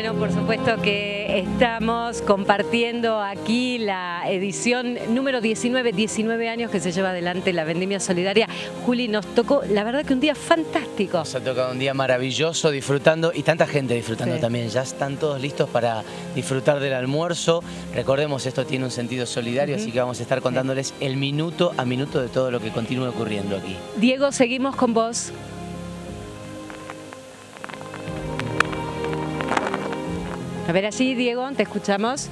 Bueno, por supuesto que estamos compartiendo aquí la edición número 19, 19 años que se lleva adelante la Vendimia Solidaria. Juli, nos tocó, la verdad que un día fantástico. Nos ha tocado un día maravilloso, disfrutando, y tanta gente disfrutando Sí. también. Ya están todos listos para disfrutar del almuerzo. Recordemos, esto tiene un sentido solidario, así que vamos a estar contándoles el minuto a minuto de todo lo que continúa ocurriendo aquí. Diego, seguimos con vos. A ver allí, Diego, te escuchamos.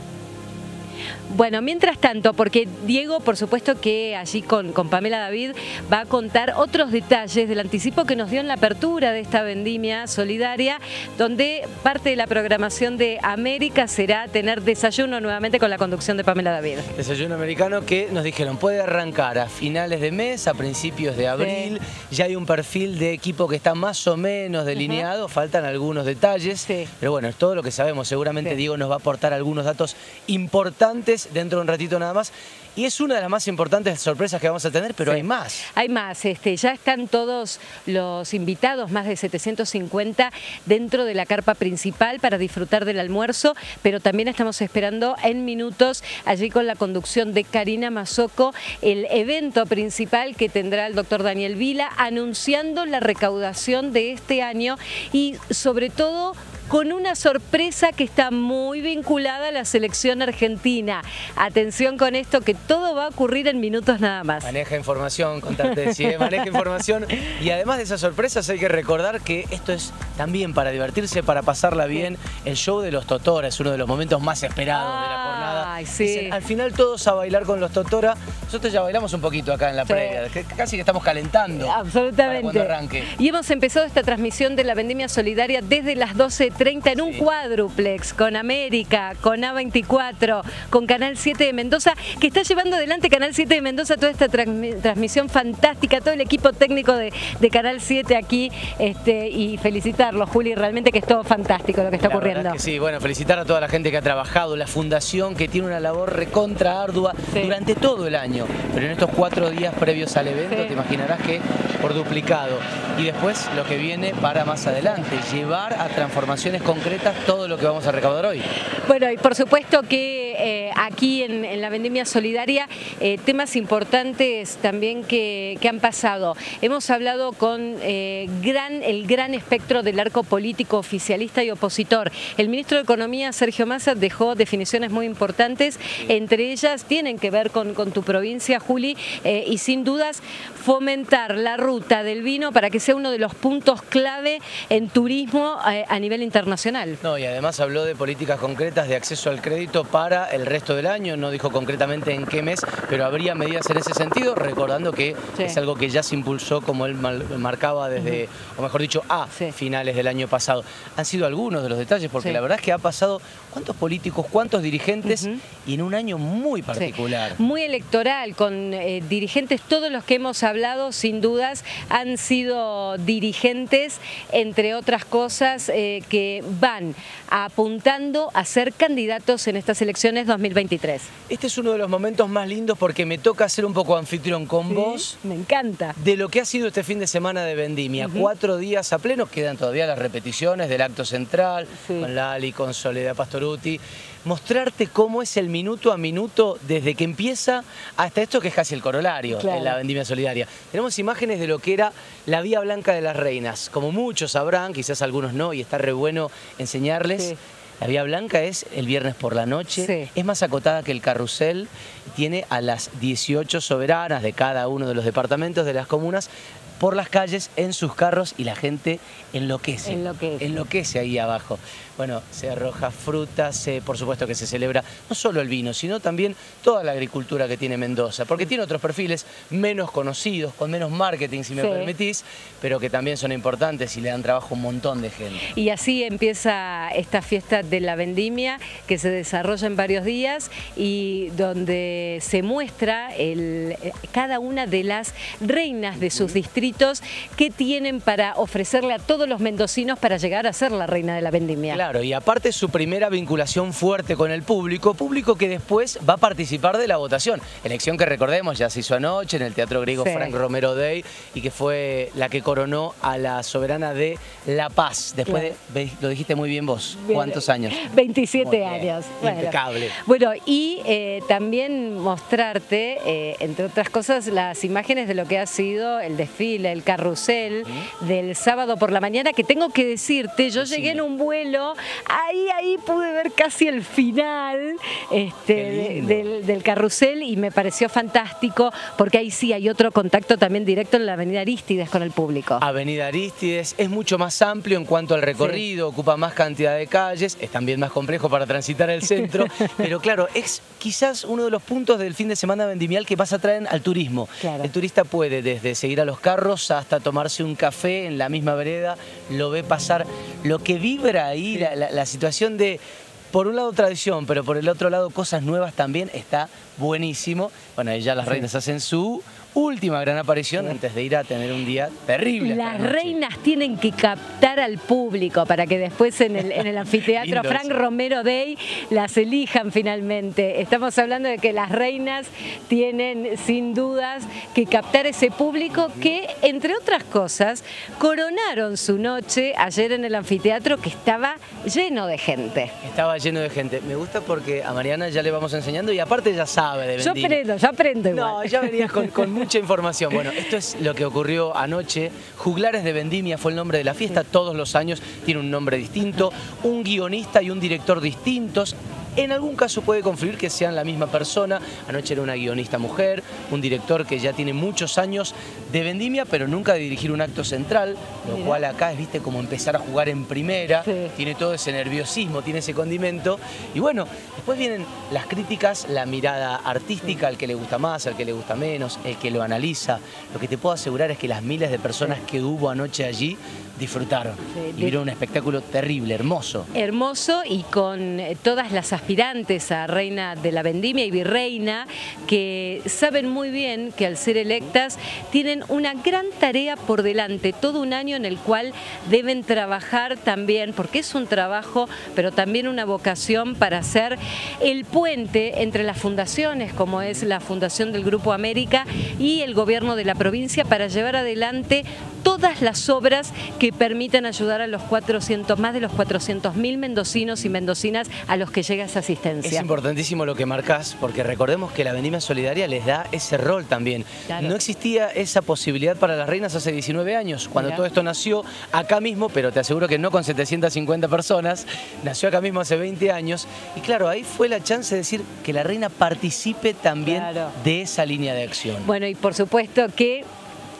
Bueno, mientras tanto, porque Diego, por supuesto que allí con, con Pamela David va a contar otros detalles del anticipo que nos dio en la apertura de esta vendimia solidaria, donde parte de la programación de América será tener desayuno nuevamente con la conducción de Pamela David. Desayuno americano que nos dijeron puede arrancar a finales de mes, a principios de abril. Ya hay un perfil de equipo que está más o menos delineado, faltan algunos detalles. Sí. Pero bueno, es todo lo que sabemos. Seguramente Sí. Diego nos va a aportar algunos datos importantes dentro de un ratito nada más. Y es una de las más importantes sorpresas que vamos a tener, pero Sí. hay más. Hay más, este, ya están todos los invitados, más de 750, dentro de la carpa principal para disfrutar del almuerzo, pero también estamos esperando en minutos, allí con la conducción de Karina Mazoco, el evento principal que tendrá el doctor Daniel Vila, anunciando la recaudación de este año y sobre todo con una sorpresa que está muy vinculada a la selección argentina. Atención con esto, que todo va a ocurrir en minutos nada más. Maneja información, contarte, sí, ¿eh? maneja información. Y además de esas sorpresas hay que recordar que esto es también para divertirse, para pasarla bien. El show de los Totora es uno de los momentos más esperados de la jornada. Ay, sí. Dicen, al final todos a bailar con los Totora. Nosotros ya bailamos un poquito acá en la Sí. previa, que casi que estamos calentando. Para Absolutamente. cuando arranque. Y hemos empezado esta transmisión de la Vendimia Solidaria desde las 12.30 en un Sí. cuádruplex con América, con A24, con Canal 7 de Mendoza, que está llevando adelante Canal 7 de Mendoza toda esta transmi- transmisión fantástica, todo el equipo técnico de, de Canal 7 aquí. Este, y felicitarlos, Juli, realmente que es todo fantástico lo que está La ocurriendo. es que sí, bueno, felicitar a toda la gente que ha trabajado, la fundación que tiene una labor recontra ardua Sí. durante todo el año, pero en estos cuatro días previos al evento Sí. te imaginarás que por duplicado. Y después lo que viene para más adelante, llevar a transformaciones concretas todo lo que vamos a recaudar hoy. Bueno, y por supuesto que eh, aquí en, en la Vendimia Solidaria, eh, temas importantes también que, han pasado. Hemos hablado con eh, el gran espectro del arco político oficialista y opositor. El ministro de Economía, Sergio Massa, dejó definiciones muy importantes, entre ellas tienen que ver con, tu provincia, Juli, eh, y sin dudas fomentar la ruta del vino para que sea uno de los puntos clave en turismo a nivel internacional. No, y además habló de políticas concretas de acceso al crédito para el resto del año, no dijo concretamente en qué mes, pero habría medidas en ese sentido, recordando que Sí. es algo que ya se impulsó, como él marcaba desde, o mejor dicho, a Sí. finales del año pasado. Han sido algunos de los detalles, porque Sí. la verdad es que ha pasado cuántos políticos, cuántos dirigentes, y en un año muy particular. Muy electoral, con eh, dirigentes, todos los que hemos hablado, sin dudas, han sido dirigentes, entre otras cosas, eh, que van apuntando a ser candidatos en estas elecciones 2023. Este es uno de los momentos más lindos porque me toca ser un poco anfitrión con vos. Me encanta. de lo que ha sido este fin de semana de Vendimia. Cuatro días a pleno, quedan todavía las repeticiones del acto central, Sí. con Lali, con Soledad Pastoruti. Mostrarte cómo es el minuto a minuto desde que empieza hasta esto que es casi el corolario Claro. en la Vendimia Solidaria. Tenemos imágenes de lo que era la Vía Blanca de las Reinas. Como muchos sabrán, quizás algunos no, y está re bueno enseñarles. Sí. La Vía Blanca es el viernes por la noche, Sí. es más acotada que el carrusel, tiene a las 18 soberanas de cada uno de los departamentos de las comunas por las calles en sus carros y la gente enloquece. Enloquece. Enloquece ahí abajo. Bueno, se arroja fruta, se, por supuesto que se celebra no solo el vino, sino también toda la agricultura que tiene Mendoza, porque tiene otros perfiles menos conocidos, con menos marketing, si me Sí. permitís, pero que también son importantes y le dan trabajo a un montón de gente. Y así empieza esta fiesta de la vendimia que se desarrolla en varios días y donde se muestra el- eh, cada una de las reinas de sus distritos ¿qué tienen para ofrecerle a todos los mendocinos para llegar a ser la reina de la vendimia? Claro, y aparte su primera vinculación fuerte con el público, público que después va a participar de la votación. Elección que recordemos ya se hizo anoche en el Teatro Griego Frank Romero Day y que fue la que coronó a la soberana de La Paz. Después de, lo dijiste muy bien vos, ¿cuántos años? 27 años. Impecable. Bueno, y eh, también mostrarte, eh, entre otras cosas, las imágenes de lo que ha sido el desfile, el carrusel del sábado por la mañana, que tengo que decirte, yo llegué en un vuelo, ahí, ahí pude ver casi el final este, del, carrusel y me pareció fantástico, porque ahí sí hay otro contacto también directo en la Avenida Aristides con el público. Avenida Aristides es mucho más amplio en cuanto al recorrido, ocupa más cantidad de calles, es también más complejo para transitar el centro, pero claro, es quizás uno de los puntos del fin de semana vendimial que más atraen al turismo. El turista puede desde seguir a los carros hasta tomarse un café en la misma vereda, lo ve pasar. Lo que vibra ahí, la situación de por un lado tradición, pero por el otro lado cosas nuevas también, está buenísimo. Bueno, ahí ya las reinas hacen su última gran aparición antes de ir a tener un día terrible. Las reinas tienen que captar al público para que después en el, anfiteatro Frank Romero Day las elijan finalmente. Estamos hablando de que las reinas tienen sin dudas que captar ese público que, entre otras cosas, coronaron su noche ayer en el anfiteatro que estaba lleno de gente. Estaba lleno de gente. Me gusta porque a Mariana ya le vamos enseñando y aparte ya sabe de Yo aprendo, yo aprendo igual. No, ya venías con, con mucha información. Bueno, esto es lo que ocurrió anoche. Juglares de Vendimia fue el nombre de la fiesta. Todos los años tiene un nombre distinto. Un guionista y un director distintos. En algún caso puede confluir que sean la misma persona. Anoche era una guionista mujer, un director que ya tiene muchos años de vendimia, pero nunca de dirigir un acto central, lo cual acá es, viste, como empezar a jugar en primera. Tiene todo ese nerviosismo, tiene ese condimento. Y bueno, después vienen las críticas, la mirada artística, al que le gusta más, al que le gusta menos, el que lo analiza. Lo que te puedo asegurar es que las miles de personas que hubo anoche allí disfrutaron y vieron un espectáculo terrible, hermoso. Hermoso y con eh, todas las aspirantes a reina de la vendimia y virreina que saben muy bien que al ser electas tienen una gran tarea por delante, todo un año en el cual deben trabajar también, porque es un trabajo, pero también una vocación para ser el puente entre las fundaciones, como es la Fundación del Grupo América y el gobierno de la provincia, para llevar adelante todas las obras que permitan ayudar a los 400, más de los 400.000 mendocinos y mendocinas a los que llega esa asistencia. Es importantísimo lo que marcás, porque recordemos que la Vendimia Solidaria les da ese rol también. No existía esa posibilidad para las reinas hace 19 años, cuando todo esto nació acá mismo, pero te aseguro que no con 750 personas, nació acá mismo hace 20 años, y claro, ahí fue la chance de decir que la reina participe también de esa línea de acción. Bueno, y por supuesto que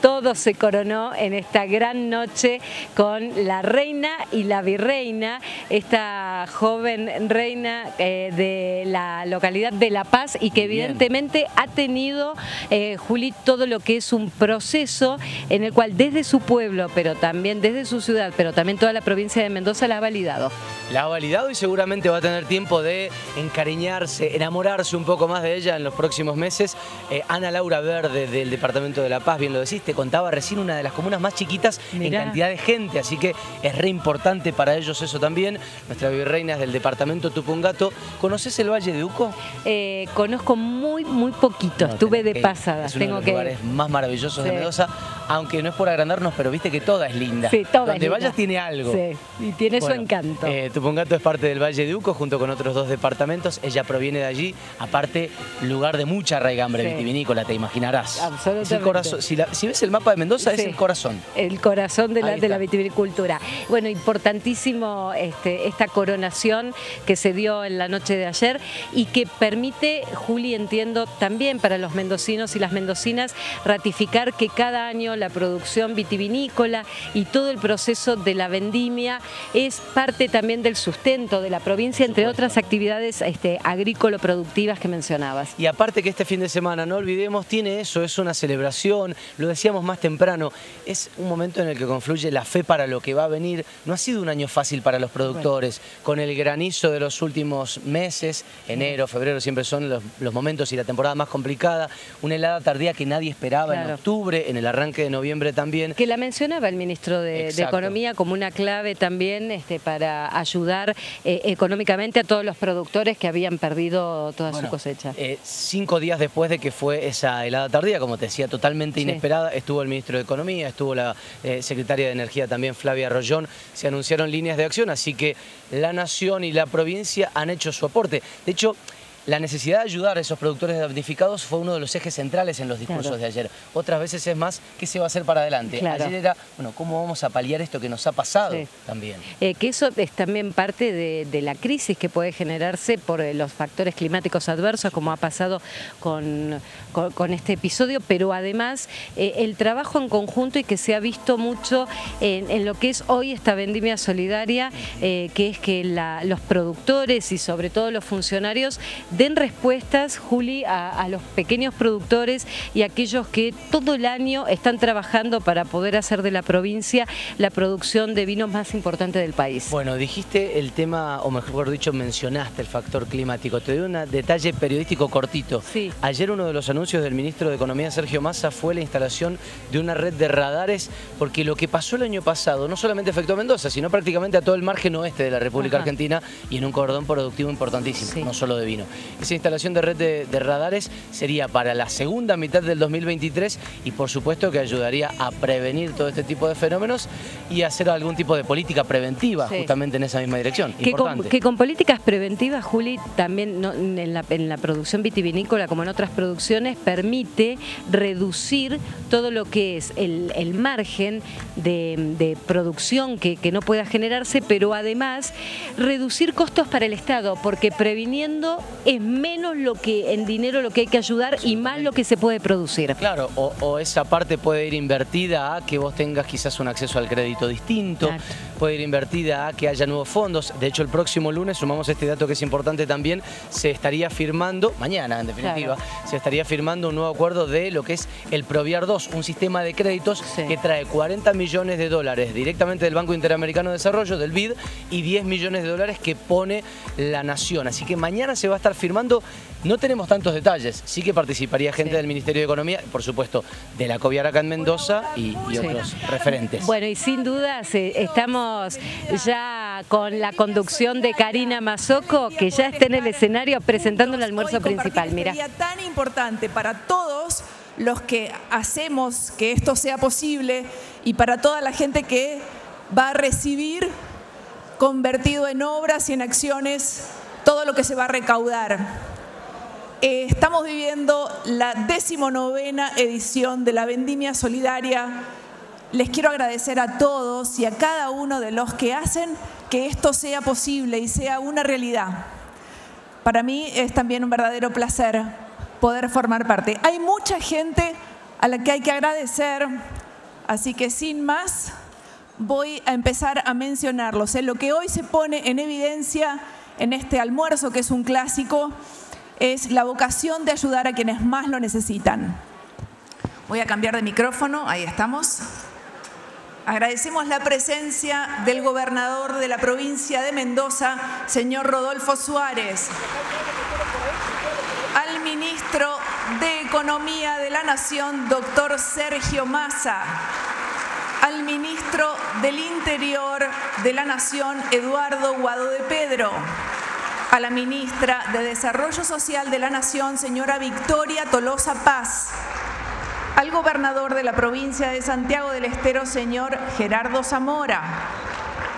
todo se coronó en esta gran noche con la reina y la virreina, esta joven reina eh, de la localidad de La Paz y que evidentemente ha tenido, eh, Juli, todo lo que es un proceso en el cual desde su pueblo, pero también desde su ciudad, pero también toda la provincia de Mendoza la ha validado. La ha validado y seguramente va a tener tiempo de encariñarse, enamorarse un poco más de ella en los próximos meses. Eh, Ana Laura Verde del Departamento de La Paz, bien lo decís, te contaba recién, una de las comunas más chiquitas en cantidad de gente, así que es re importante para ellos eso también. Nuestra virreina es del departamento Tupungato. ¿Conoces el Valle de Uco? Eh, conozco muy, muy poquito, estuve de pasada. Es uno Tengo de los lugares más maravillosos de Mendoza, aunque no es por agrandarnos, pero viste que toda es linda. Sí, toda Donde vayas tiene algo. Sí, y tiene su encanto. Eh, Tupungato es parte del Valle de Uco junto con otros dos departamentos. Ella proviene de allí, aparte, lugar de mucha raigambre vitivinícola, te imaginarás. Absolutamente. si, si ves el mapa de Mendoza es el corazón. El corazón de la, de la vitivinicultura. Bueno, importantísimo este, esta coronación que se dio en la noche de ayer y que permite, Juli, entiendo, también para los mendocinos y las mendocinas ratificar que cada año la producción vitivinícola y todo el proceso de la vendimia es parte también del sustento de la provincia, entre otras actividades este, agrícola-productivas que mencionabas. Y aparte que este fin de semana, no olvidemos, tiene eso, es una celebración, lo decía decíamos más temprano, es un momento en el que confluye la fe para lo que va a venir. No ha sido un año fácil para los productores, con el granizo de los últimos meses, enero, febrero siempre son los, momentos y la temporada más complicada, una helada tardía que nadie esperaba en octubre, en el arranque de noviembre también. Que la mencionaba el ministro de, Economía como una clave también este, para ayudar eh, económicamente a todos los productores que habían perdido toda su cosecha. Eh, cinco días después de que fue esa helada tardía, como te decía, totalmente inesperada, estuvo el ministro de Economía, estuvo la eh, secretaria de Energía también, Flavia Rollón, se anunciaron líneas de acción, así que la Nación y la provincia han hecho su aporte. De hecho, la necesidad de ayudar a esos productores damnificados fue uno de los ejes centrales en los discursos de ayer. Otras veces es más, ¿qué se va a hacer para adelante? Ayer era, bueno, ¿cómo vamos a paliar esto que nos ha pasado también? Eh, que eso es también parte de, la crisis que puede generarse por eh, los factores climáticos adversos, como ha pasado con, con, este episodio, pero además eh, el trabajo en conjunto y que se ha visto mucho en, lo que es hoy esta vendimia solidaria, que es que los productores y sobre todo los funcionarios den respuestas, Juli, a, los pequeños productores y aquellos que todo el año están trabajando para poder hacer de la provincia la producción de vinos más importante del país. Bueno, dijiste el tema, o mejor dicho, mencionaste el factor climático. Te doy un detalle periodístico cortito. Sí. Ayer uno de los anuncios del ministro de Economía, Sergio Massa, fue la instalación de una red de radares, porque lo que pasó el año pasado no solamente afectó a Mendoza, sino prácticamente a todo el margen oeste de la República Argentina y en un cordón productivo importantísimo, no solo de vino. Esa instalación de red de, radares sería para la segunda mitad del 2023 y por supuesto que ayudaría a prevenir todo este tipo de fenómenos y hacer algún tipo de política preventiva justamente en esa misma dirección. Que con, políticas preventivas, Juli, también en, la, producción vitivinícola como en otras producciones, permite reducir todo lo que es el, margen de, producción que, que no pueda generarse, pero además reducir costos para el Estado, porque previniendo es menos lo que en dinero lo que hay que ayudar y más lo que se puede producir. Claro, o, esa parte puede ir invertida a que vos tengas quizás un acceso al crédito distinto, puede ir invertida a que haya nuevos fondos. De hecho, el próximo lunes, sumamos este dato que es importante también, se estaría firmando, mañana en definitiva, se estaría firmando un nuevo acuerdo de lo que es el Proviar 2, un sistema de créditos que trae 40 millones de dólares directamente del Banco Interamericano de Desarrollo, del BID, y 10 millones de dólares que pone la Nación. Así que mañana se va a estar firmando. No tenemos tantos detalles, sí que participaría gente del Ministerio de Economía, por supuesto, de la Coviara acá en Mendoza y, otros referentes. Bueno, y sin duda estamos ya con la conducción de Karina Mazoco, que ya está en el escenario presentando el almuerzo principal. Mira. tan importante para todos los que hacemos que esto sea posible y para toda la gente que va a recibir convertido en obras y en acciones todo lo que se va a recaudar. Eh, estamos viviendo la decimonovena edición de la Vendimia Solidaria. Les quiero agradecer a todos y a cada uno de los que hacen que esto sea posible y sea una realidad. Para mí es también un verdadero placer poder formar parte. Hay mucha gente a la que hay que agradecer, así que sin más voy a empezar a mencionarlos. Lo que hoy se pone en evidencia en este almuerzo, que es un clásico, es la vocación de ayudar a quienes más lo necesitan. Voy a cambiar de micrófono, ahí estamos. Agradecemos la presencia del gobernador de la provincia de Mendoza, señor Rodolfo Suárez, al ministro de Economía de la Nación, doctor Sergio Massa, al ministro del Interior de la Nación, Eduardo Guado de Pedro, a la ministra de Desarrollo Social de la Nación, señora Victoria Tolosa Paz, al gobernador de la provincia de Santiago del Estero, señor Gerardo Zamora,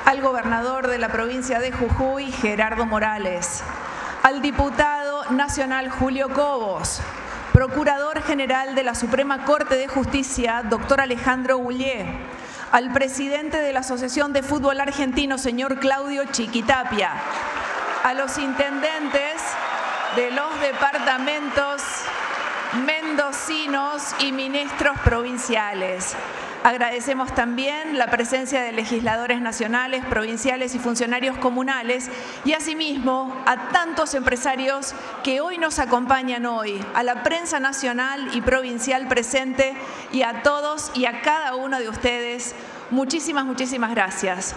al gobernador de la provincia de Jujuy, Gerardo Morales, al diputado nacional Julio Cobos, procurador general de la Suprema Corte de Justicia, doctor Alejandro Gullier, al presidente de la Asociación de Fútbol Argentino, señor Claudio Chiquitapia, a los intendentes de los departamentos mendocinos y ministros provinciales, Agradecemos también la presencia de legisladores nacionales, provinciales y funcionarios comunales y asimismo a tantos empresarios que hoy nos acompañan hoy, a la prensa nacional y provincial presente y a todos y a cada uno de ustedes. Muchísimas, muchísimas gracias.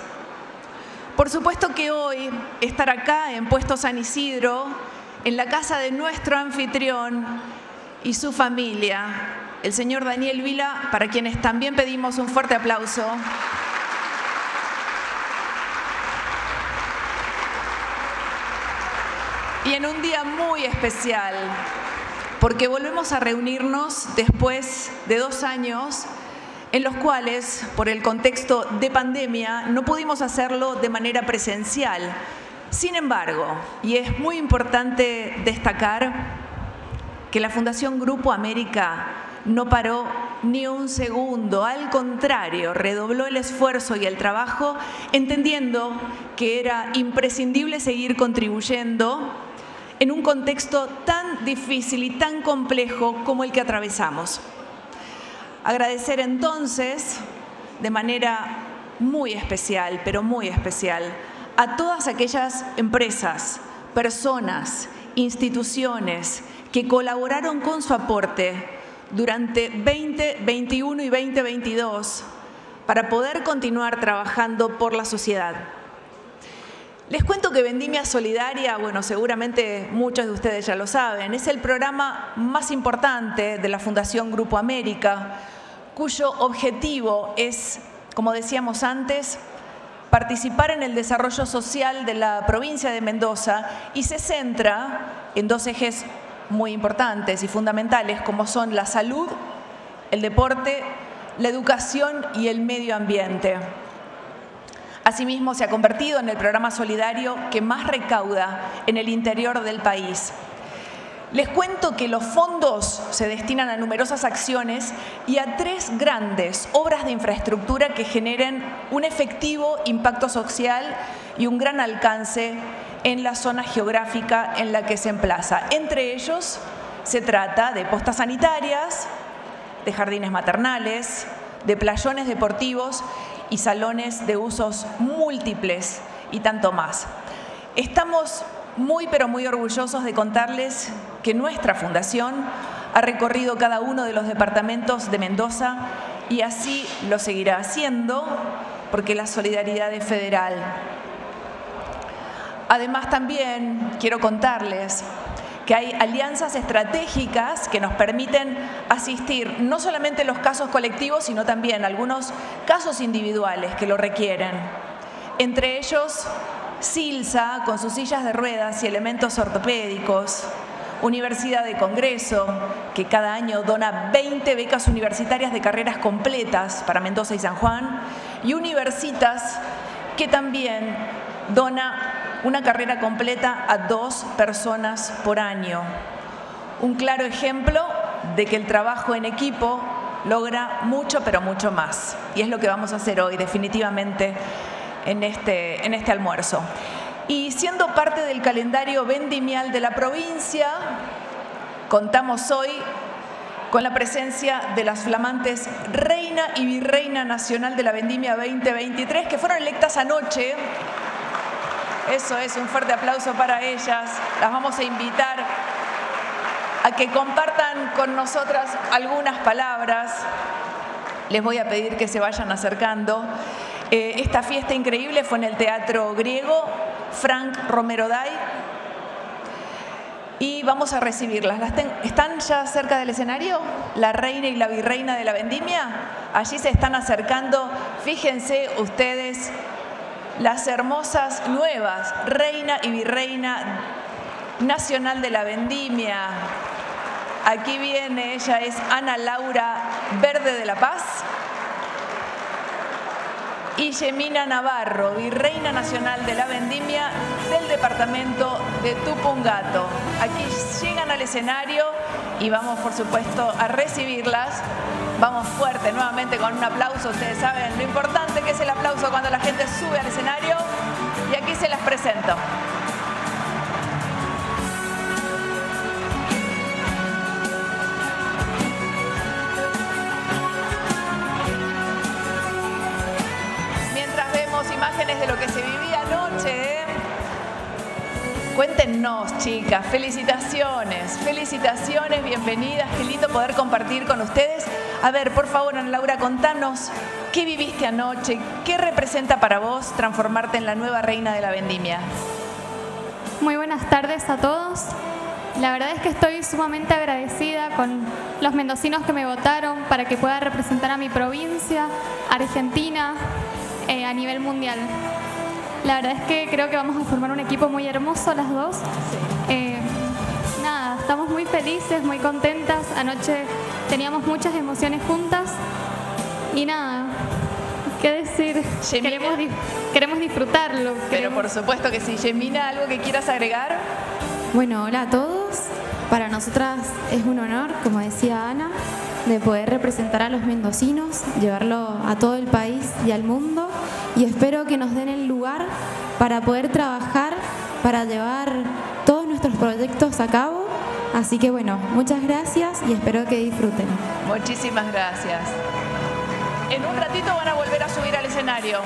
Por supuesto que hoy estar acá en Puesto San Isidro, en la casa de nuestro anfitrión y su familia, el señor Daniel Vila, para quienes también pedimos un fuerte aplauso. Y en un día muy especial, porque volvemos a reunirnos después de dos años en los cuales, por el contexto de pandemia, no pudimos hacerlo de manera presencial. Sin embargo, y es muy importante destacar que la Fundación Grupo América no paró ni un segundo, al contrario, redobló el esfuerzo y el trabajo, entendiendo que era imprescindible seguir contribuyendo en un contexto tan difícil y tan complejo como el que atravesamos. Agradecer entonces de manera muy especial, pero muy especial, a todas aquellas empresas, personas, instituciones que colaboraron con su aporte durante 2021 y 2022 para poder continuar trabajando por la sociedad. Les cuento que Vendimia Solidaria, bueno, seguramente muchos de ustedes ya lo saben, es el programa más importante de la Fundación Grupo América, cuyo objetivo es, como decíamos antes, participar en el desarrollo social de la provincia de Mendoza y se centra en dos ejes muy importantes y fundamentales como son la salud, el deporte, la educación y el medio ambiente. Asimismo, se ha convertido en el programa solidario que más recauda en el interior del país. Les cuento que los fondos se destinan a numerosas acciones y a tres grandes obras de infraestructura que generen un efectivo impacto social y un gran alcance en la zona geográfica en la que se emplaza. Entre ellos se trata de postas sanitarias, de jardines maternales, de playones deportivos y salones de usos múltiples y tanto más. Estamos muy pero muy orgullosos de contarles que nuestra fundación ha recorrido cada uno de los departamentos de Mendoza y así lo seguirá haciendo porque la solidaridad es federal. Además también quiero contarles que hay alianzas estratégicas que nos permiten asistir no solamente en los casos colectivos, sino también algunos casos individuales que lo requieren. Entre ellos, Silsa, con sus sillas de ruedas y elementos ortopédicos, Universidad de Congreso, que cada año dona 20 becas universitarias de carreras completas para Mendoza y San Juan, y Universitas, que también dona una carrera completa a dos personas por año. Un claro ejemplo de que el trabajo en equipo logra mucho, pero mucho más. Y es lo que vamos a hacer hoy, definitivamente, en este, en este almuerzo. Y siendo parte del calendario vendimial de la provincia, contamos hoy con la presencia de las flamantes Reina y Virreina Nacional de la Vendimia 2023, que fueron electas anoche. Eso es, un fuerte aplauso para ellas. Las vamos a invitar a que compartan con nosotras algunas palabras. Les voy a pedir que se vayan acercando. Eh, esta fiesta increíble fue en el Teatro Griego, Frank Romero Day. Y vamos a recibirlas. ¿Están ya cerca del escenario? La reina y la virreina de la vendimia. Allí se están acercando. Fíjense ustedes las hermosas nuevas, reina y virreina nacional de la vendimia. Aquí viene, ella es Ana Laura Verde de la Paz y Yemina Navarro, virreina nacional de la vendimia del departamento de Tupungato. Aquí llegan al escenario y vamos por supuesto a recibirlas. Vamos fuerte nuevamente con un aplauso, ustedes saben lo importante que es el aplauso cuando la gente sube al escenario y aquí se las presento. Imágenes de lo que se vivía anoche. ¿eh? Cuéntenos, chicas, felicitaciones, felicitaciones, bienvenidas, qué lindo poder compartir con ustedes. A ver, por favor, Ana Laura, contanos qué viviste anoche, qué representa para vos transformarte en la nueva reina de la vendimia. Muy buenas tardes a todos. La verdad es que estoy sumamente agradecida con los mendocinos que me votaron para que pueda representar a mi provincia, Argentina, eh, a nivel mundial. La verdad es que creo que vamos a formar un equipo muy hermoso las dos. Eh, nada, estamos muy felices, muy contentas. Anoche teníamos muchas emociones juntas y nada, ¿qué decir? Queremos, queremos disfrutarlo. Pero por supuesto que sí. Yemina, ¿algo que quieras agregar? Bueno, hola a todos. Para nosotras es un honor, como decía Ana, de poder representar a los mendocinos, llevarlo a todo el país y al mundo y espero que nos den el lugar para poder trabajar, para llevar todos nuestros proyectos a cabo. Así que bueno, muchas gracias y espero que disfruten. Muchísimas gracias. En un ratito van a volver a subir al escenario.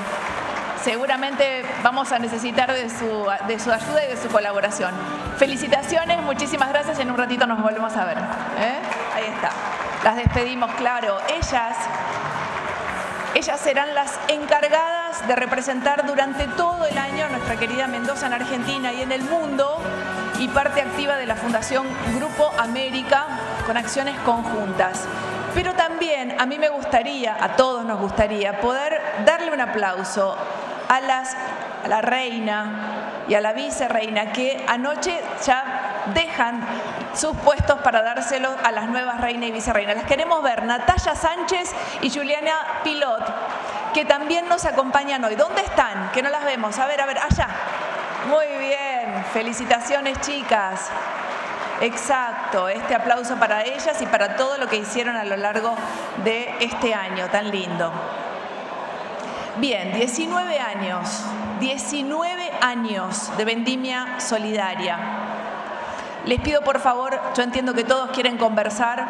Seguramente vamos a necesitar de su, de su ayuda y de su colaboración. Felicitaciones, muchísimas gracias. En un ratito nos volvemos a ver. ¿eh? Ahí está. Las despedimos, claro. Ellas ellas serán las encargadas de representar durante todo el año a nuestra querida Mendoza en Argentina y en el mundo y parte activa de la Fundación Grupo América con acciones conjuntas. Pero también a mí me gustaría, a todos nos gustaría, poder darle un aplauso a, la reina y a la vicereina que anoche ya dejan sus puestos para dárselo a las nuevas reinas y vicereinas. Las queremos ver, Natalia Sánchez y Juliana Pilot, que también nos acompañan hoy. ¿Dónde están? Que no las vemos. A ver, a ver, allá. Muy bien, felicitaciones chicas. Exacto, este aplauso para ellas y para todo lo que hicieron a lo largo de este año tan lindo. Bien, 19 años, 19 años de vendimia solidaria. Les pido por favor, yo entiendo que todos quieren conversar,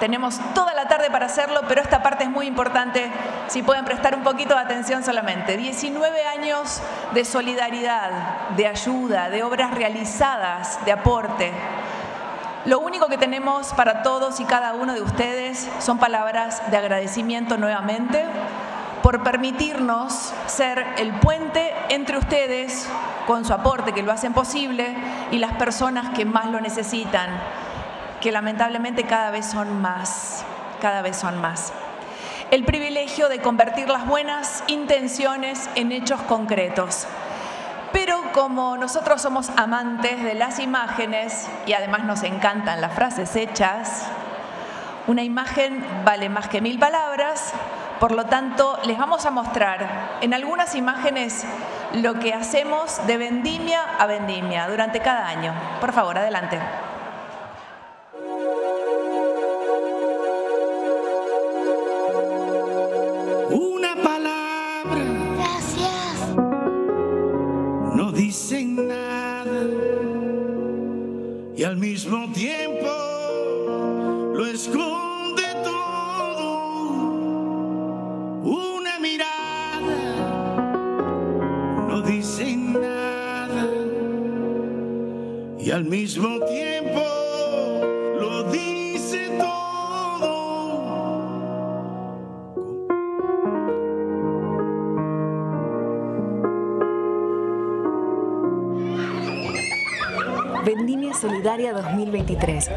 tenemos toda la tarde para hacerlo, pero esta parte es muy importante, si pueden prestar un poquito de atención solamente. 19 años de solidaridad, de ayuda, de obras realizadas, de aporte. Lo único que tenemos para todos y cada uno de ustedes son palabras de agradecimiento nuevamente por permitirnos ser el puente entre ustedes con su aporte que lo hacen posible y las personas que más lo necesitan, que lamentablemente cada vez son más, cada vez son más. El privilegio de convertir las buenas intenciones en hechos concretos. Pero como nosotros somos amantes de las imágenes y además nos encantan las frases hechas, una imagen vale más que mil palabras, por lo tanto, les vamos a mostrar en algunas imágenes lo que hacemos de vendimia a vendimia durante cada año. Por favor, adelante. Una palabra. Gracias. No dicen nada. Y al mismo tiempo lo esconden. Al mismo tiempo lo dice todo. Vendimia Solidaria 2023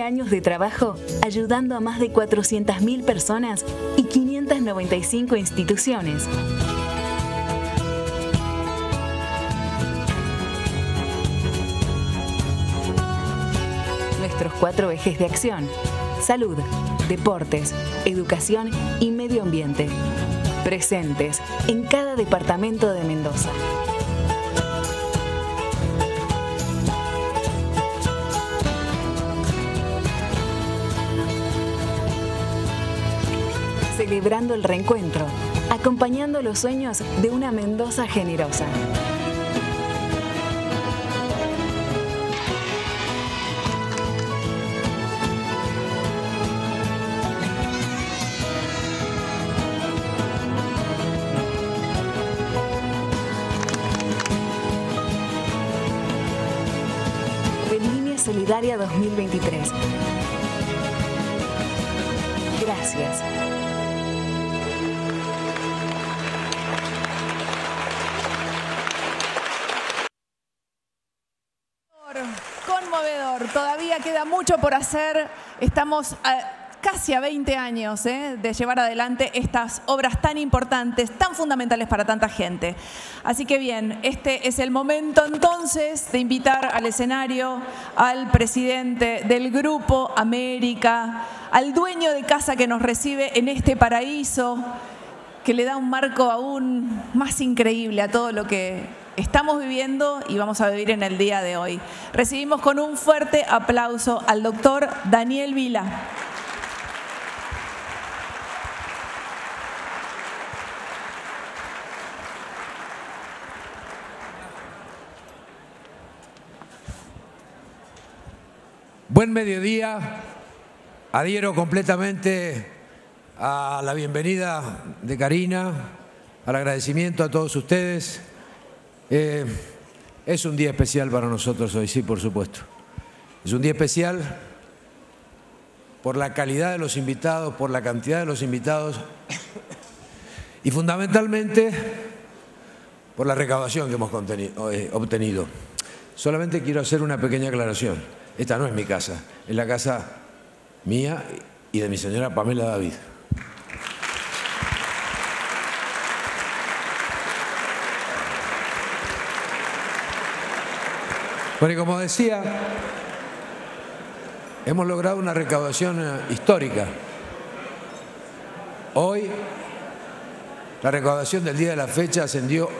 años de trabajo ayudando a más de 400.000 personas y 595 instituciones. Nuestros cuatro ejes de acción. Salud, deportes, educación y medio ambiente. Presentes en cada departamento de Mendoza. celebrando el reencuentro, acompañando los sueños de una Mendoza generosa. Solidaria 2023. Gracias. Mucho por hacer. Estamos casi a 20 años ¿eh? de llevar adelante estas obras tan importantes, tan fundamentales para tanta gente. Así que bien, este es el momento entonces de invitar al escenario al presidente del Grupo América, al dueño de casa que nos recibe en este paraíso que le da un marco aún más increíble a todo lo que estamos viviendo y vamos a vivir en el día de hoy. Recibimos con un fuerte aplauso al doctor Daniel Vila. Buen mediodía. Adhiero completamente a la bienvenida de Karina, al agradecimiento a todos ustedes. Eh, es un día especial para nosotros hoy, sí, por supuesto. Es un día especial por la calidad de los invitados, por la cantidad de los invitados y fundamentalmente por la recaudación que hemos eh, obtenido. Solamente quiero hacer una pequeña aclaración. Esta no es mi casa, es la casa mía y de mi señora Pamela David. Bueno, y como decía, hemos logrado una recaudación eh, histórica. Hoy la recaudación del día de la fecha ascendió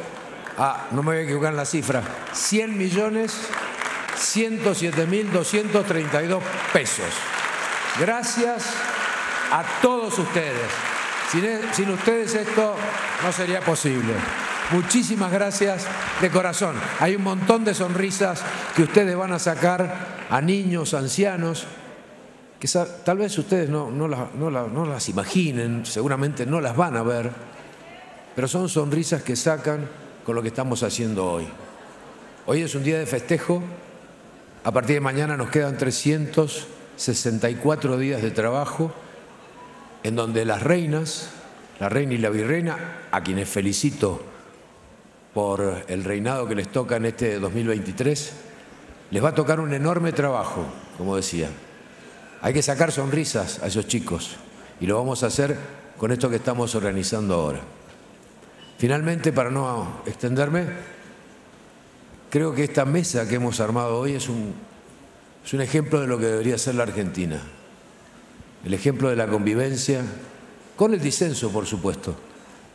a, no me voy a equivocar en la cifra, 100 millones 107 mil 232 pesos. Gracias a todos ustedes. Sin, e- sin ustedes esto no sería posible. Muchísimas gracias de corazón. Hay un montón de sonrisas que ustedes van a sacar a niños, ancianos, que tal vez ustedes no, no las imaginen, seguramente no las van a ver, pero son sonrisas que sacan con lo que estamos haciendo hoy. Hoy es un día de festejo, a partir de mañana nos quedan 364 días de trabajo en donde las reinas, la reina y la virreina, a quienes felicito por el reinado que les toca en este 2023, les va a tocar un enorme trabajo, como decía. Hay que sacar sonrisas a esos chicos y lo vamos a hacer con esto que estamos organizando ahora. Finalmente, para no extenderme, creo que esta mesa que hemos armado hoy es un, ejemplo de lo que debería ser la Argentina. El ejemplo de la convivencia, con el disenso, por supuesto,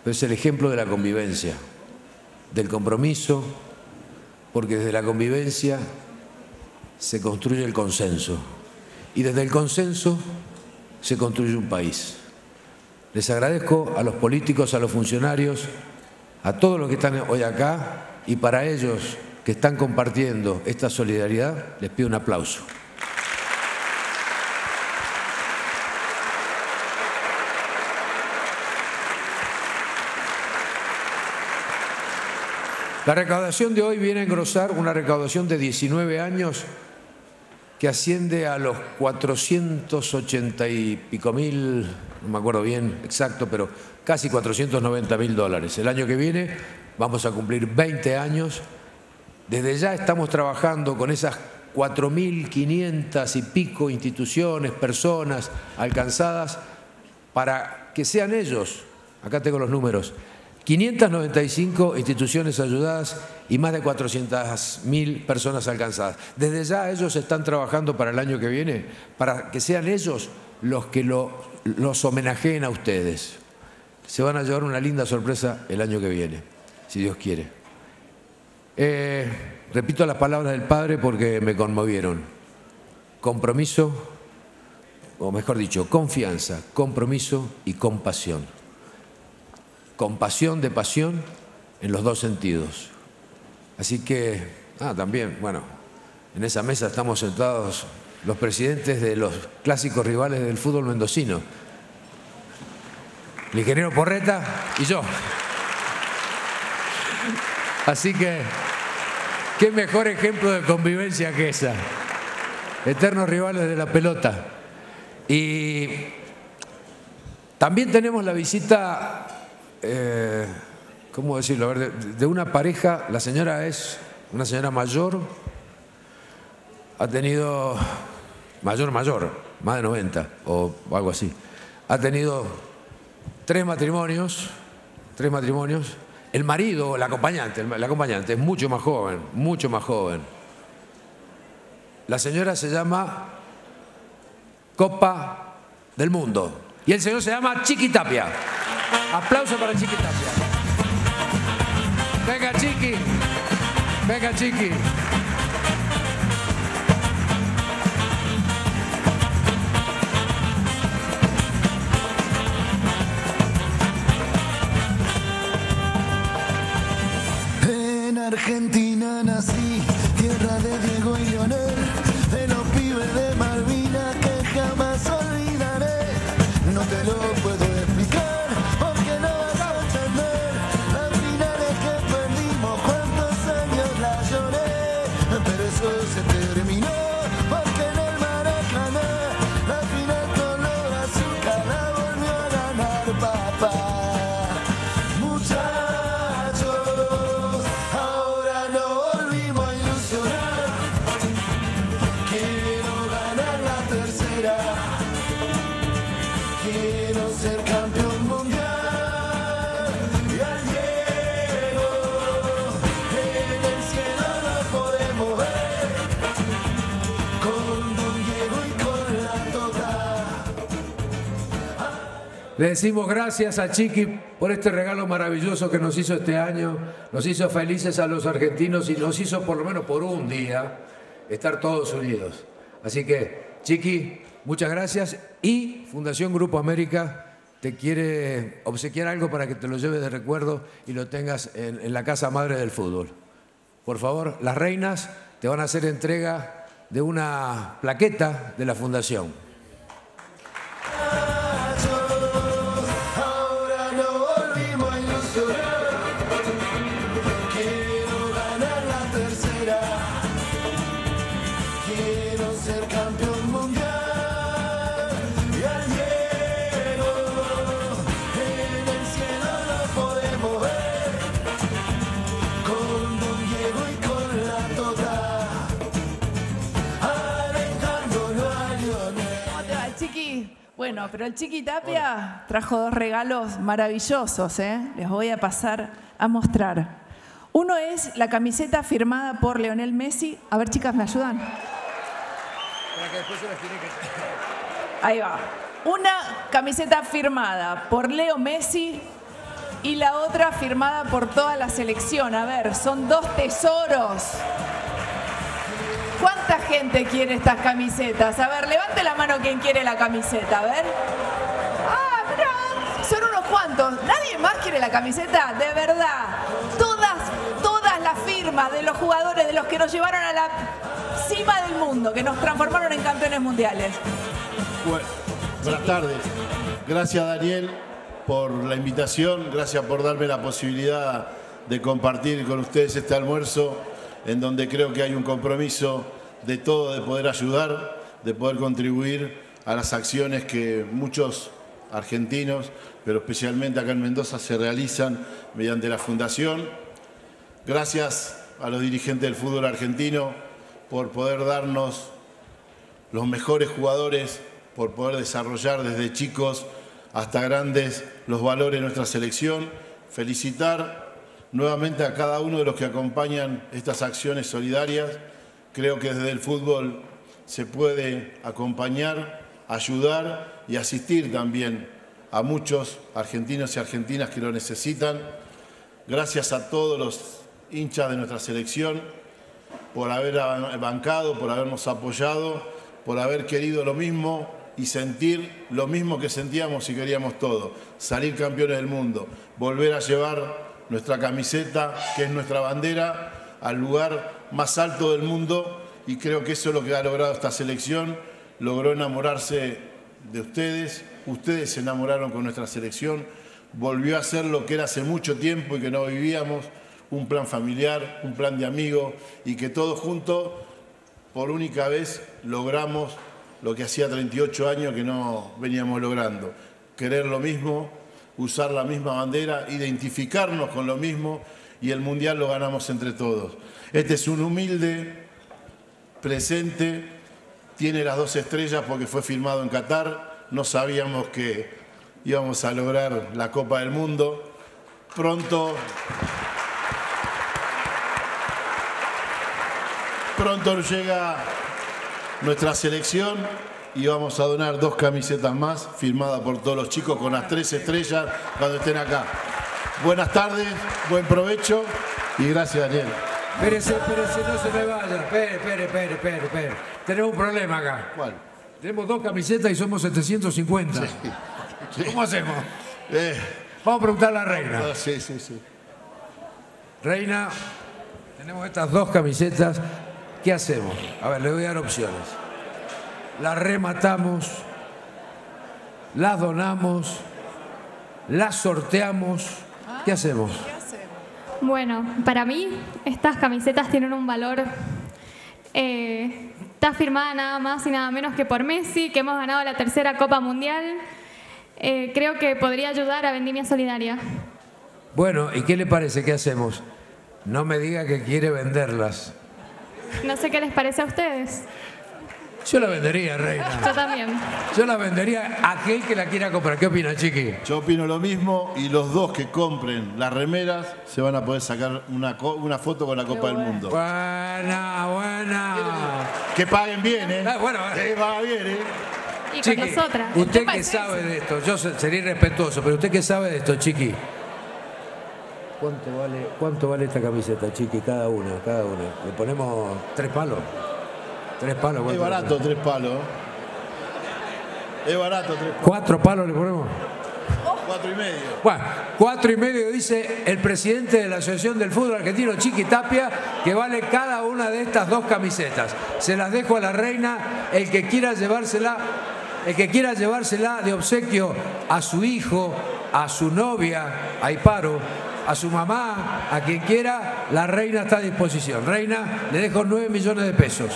pero es el ejemplo de la convivencia, del compromiso, porque desde la convivencia se construye el consenso y desde el consenso se construye un país. Les agradezco a los políticos, a los funcionarios, a todos los que están hoy acá y para ellos que están compartiendo esta solidaridad, les pido un aplauso. La recaudación de hoy viene a engrosar una recaudación de 19 años que asciende a los 480 y pico mil, no me acuerdo bien exacto, pero casi 490 mil dólares. El año que viene vamos a cumplir 20 años. Desde ya estamos trabajando con esas 4.500 y pico instituciones, personas alcanzadas, para que sean ellos, acá tengo los números, 595 instituciones ayudadas y más de 400.000 personas alcanzadas. Desde ya ellos están trabajando para el año que viene, para que sean ellos los que lo- los homenajeen a ustedes. Se van a llevar una linda sorpresa el año que viene, si Dios quiere. Eh, repito las palabras del Padre porque me conmovieron. Compromiso, o mejor dicho, confianza, compromiso y compasión compasión de pasión en los dos sentidos. Así que, ah, también, bueno, en esa mesa estamos sentados los presidentes de los clásicos rivales del fútbol mendocino, el ingeniero Porreta y yo. Así que, qué mejor ejemplo de convivencia que esa. eternos rivales de la pelota. Y también tenemos la visita, eh, ¿cómo decirlo? A ver, de, una pareja, la señora es una señora mayor, ha tenido, mayor, mayor, más de 90 o algo así, ha tenido tres matrimonios, tres matrimonios, el marido, el acompañante, el acompañante es mucho más joven, mucho más joven. La señora se llama Copa del Mundo y el señor se llama Chiqui Tapia. Aplauso para Chiqui Tapia. Venga, Chiqui. Venga, Chiqui. En Argentina nací, tierra de Diego y Leonel, Le decimos gracias a Chiqui por este regalo maravilloso que nos hizo este año, nos hizo felices a los argentinos y nos hizo por lo menos por un día estar todos unidos. Así que, Chiqui, muchas gracias y Fundación Grupo América te quiere obsequiar algo para que te lo lleves de recuerdo y lo tengas en, en la casa madre del fútbol. Por favor, las reinas te van a hacer entrega de una plaqueta de la Fundación. Bueno, pero el Chiqui Tapia trajo dos regalos maravillosos, ¿eh? Les voy a pasar a mostrar. Uno es la camiseta firmada por Leonel Messi. A ver, chicas, ¿me ayudan? Ahí va. Una camiseta firmada por Leo Messi y la otra firmada por toda la selección. A ver, son dos tesoros. ¿Cuánta gente quiere estas camisetas? A ver, levante la mano quien quiere la camiseta, a ver. Ah, mirá, son unos cuantos. ¿Nadie más quiere la camiseta? De verdad. Todas, todas las firmas de los jugadores, de los que nos llevaron a la cima del mundo, que nos transformaron en campeones mundiales. Bueno, buenas tardes. Gracias Daniel por la invitación, gracias por darme la posibilidad de compartir con ustedes este almuerzo en donde creo que hay un compromiso de todo, de poder ayudar, de poder contribuir a las acciones que muchos argentinos, pero especialmente acá en Mendoza, se realizan mediante la Fundación. Gracias a los dirigentes del fútbol argentino por poder darnos los mejores jugadores, por poder desarrollar desde chicos hasta grandes los valores de nuestra selección. Felicitar nuevamente a cada uno de los que acompañan estas acciones solidarias. Creo que desde el fútbol se puede acompañar, ayudar y asistir también a muchos argentinos y argentinas que lo necesitan. Gracias a todos los hinchas de nuestra selección por haber bancado, por habernos apoyado, por haber querido lo mismo y sentir lo mismo que sentíamos y queríamos todos, salir campeones del mundo, volver a llevar nuestra camiseta, que es nuestra bandera, al lugar más alto del mundo y creo que eso es lo que ha logrado esta selección, logró enamorarse de ustedes, ustedes se enamoraron con nuestra selección, volvió a ser lo que era hace mucho tiempo y que no vivíamos, un plan familiar, un plan de amigos y que todos juntos por única vez logramos lo que hacía 38 años que no veníamos logrando. Querer lo mismo, usar la misma bandera, identificarnos con lo mismo y el Mundial lo ganamos entre todos. Este es un humilde presente, tiene las dos estrellas porque fue firmado en Qatar, no sabíamos que íbamos a lograr la Copa del Mundo. Pronto Pronto llega nuestra selección y vamos a donar dos camisetas más firmadas por todos los chicos con las tres estrellas cuando estén acá. Buenas tardes, buen provecho y gracias Daniel. Espérese, espérese, no se me vaya. Espere, espere, espere, espere, espere. Tenemos un problema acá. ¿Cuál? Tenemos dos camisetas y somos 750. ¿Cómo hacemos? Eh, Vamos a preguntar a la reina. ah, sí, sí, sí. Reina, tenemos estas dos camisetas. ¿Qué hacemos? A ver, le voy a dar opciones. Las rematamos, las donamos, las sorteamos. ¿Qué hacemos? Bueno, para mí estas camisetas tienen un valor. eh, está firmada nada más y nada menos que por Messi, que hemos ganado la tercera Copa Mundial. Eh, creo que podría ayudar a Vendimia Solidaria. Bueno, ¿y qué le parece? ¿Qué hacemos? No me diga que quiere venderlas. No sé qué les parece a ustedes. Yo la vendería, reina. Yo también. Yo la vendería a aquel que la quiera comprar. ¿Qué opina, Chiqui? Yo opino lo mismo y los dos que compren las remeras se van a poder sacar una, co- una foto con la Copa del Mundo. Buena, buena. Que paguen bien, ¿eh? Ah, bueno, Que paguen bien, ¿eh? Y con Chiqui, nosotras. usted que sabe de esto, yo se- sería irrespetuoso, pero usted que sabe de esto, Chiqui. ¿Cuánto vale, ¿Cuánto vale esta camiseta, Chiqui? Cada una, cada una. ¿Le ponemos tres palos? Tres palos. Es ¿cuánto barato tres palos. Es barato tres palos. ¿Cuatro palos le ponemos? Cuatro y medio. Bueno, cuatro y medio dice el presidente de la Asociación del Fútbol Argentino, Chiqui Tapia, que vale cada una de estas dos camisetas. Se las dejo a la reina, el que quiera llevársela, el que quiera llevársela de obsequio a su hijo, a su novia, a Iparo, a su mamá, a quien quiera, la reina está a disposición. Reina, le dejo nueve millones de pesos.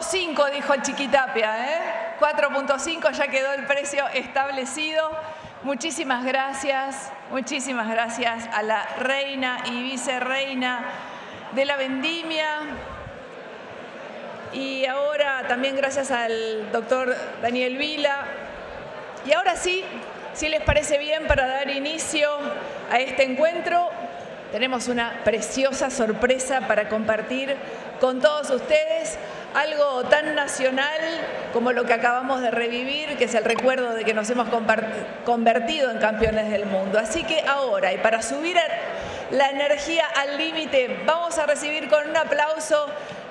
4.5 dijo Chiquitapia, ¿eh? 4.5 ya quedó el precio establecido. Muchísimas gracias, muchísimas gracias a la reina y vicerreina de la vendimia. Y ahora también gracias al doctor Daniel Vila. Y ahora sí, si les parece bien, para dar inicio a este encuentro, tenemos una preciosa sorpresa para compartir con todos ustedes, algo tan nacional como lo que acabamos de revivir, que es el recuerdo de que nos hemos convertido en campeones del mundo. Así que ahora, y para subir la energía al límite, vamos a recibir con un aplauso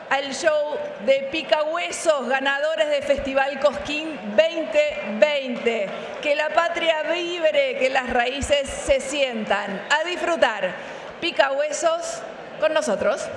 al show de Picahuesos, ganadores de Festival Cosquín 2020. Que la patria vibre, que las raíces se sientan. A disfrutar. Picahuesos con nosotros.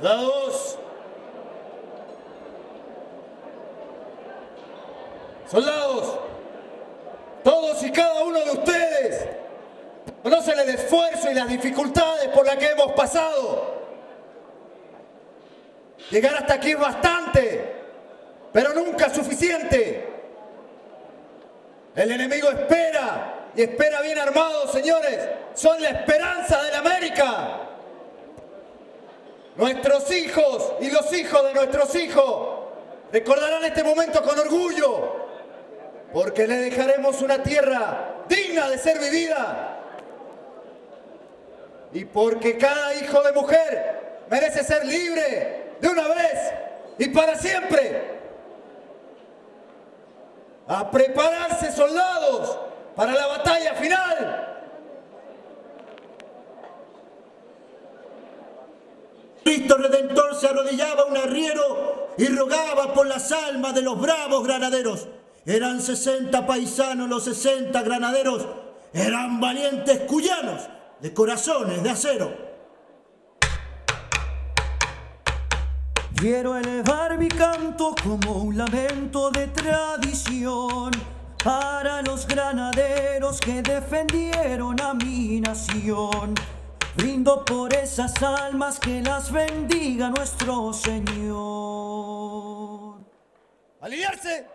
Soldados. Soldados. Todos y cada uno de ustedes conocen el esfuerzo y las dificultades por las que hemos pasado. Llegar hasta aquí es bastante, pero nunca suficiente. El enemigo espera y espera bien armado, señores. Son la esperanza de la América. Nuestros hijos y los hijos de nuestros hijos recordarán este momento con orgullo, porque le dejaremos una tierra digna de ser vivida. Y porque cada hijo de mujer merece ser libre de una vez y para siempre. A prepararse soldados para la batalla final. Cristo Redentor se arrodillaba un arriero y rogaba por las almas de los bravos granaderos. Eran 60 paisanos los 60 granaderos. Eran valientes cuyanos de corazones de acero. Quiero elevar mi canto como un lamento de tradición para los granaderos que defendieron a mi nación. Brindo por esas almas que las bendiga nuestro Señor. ¡Alinearse!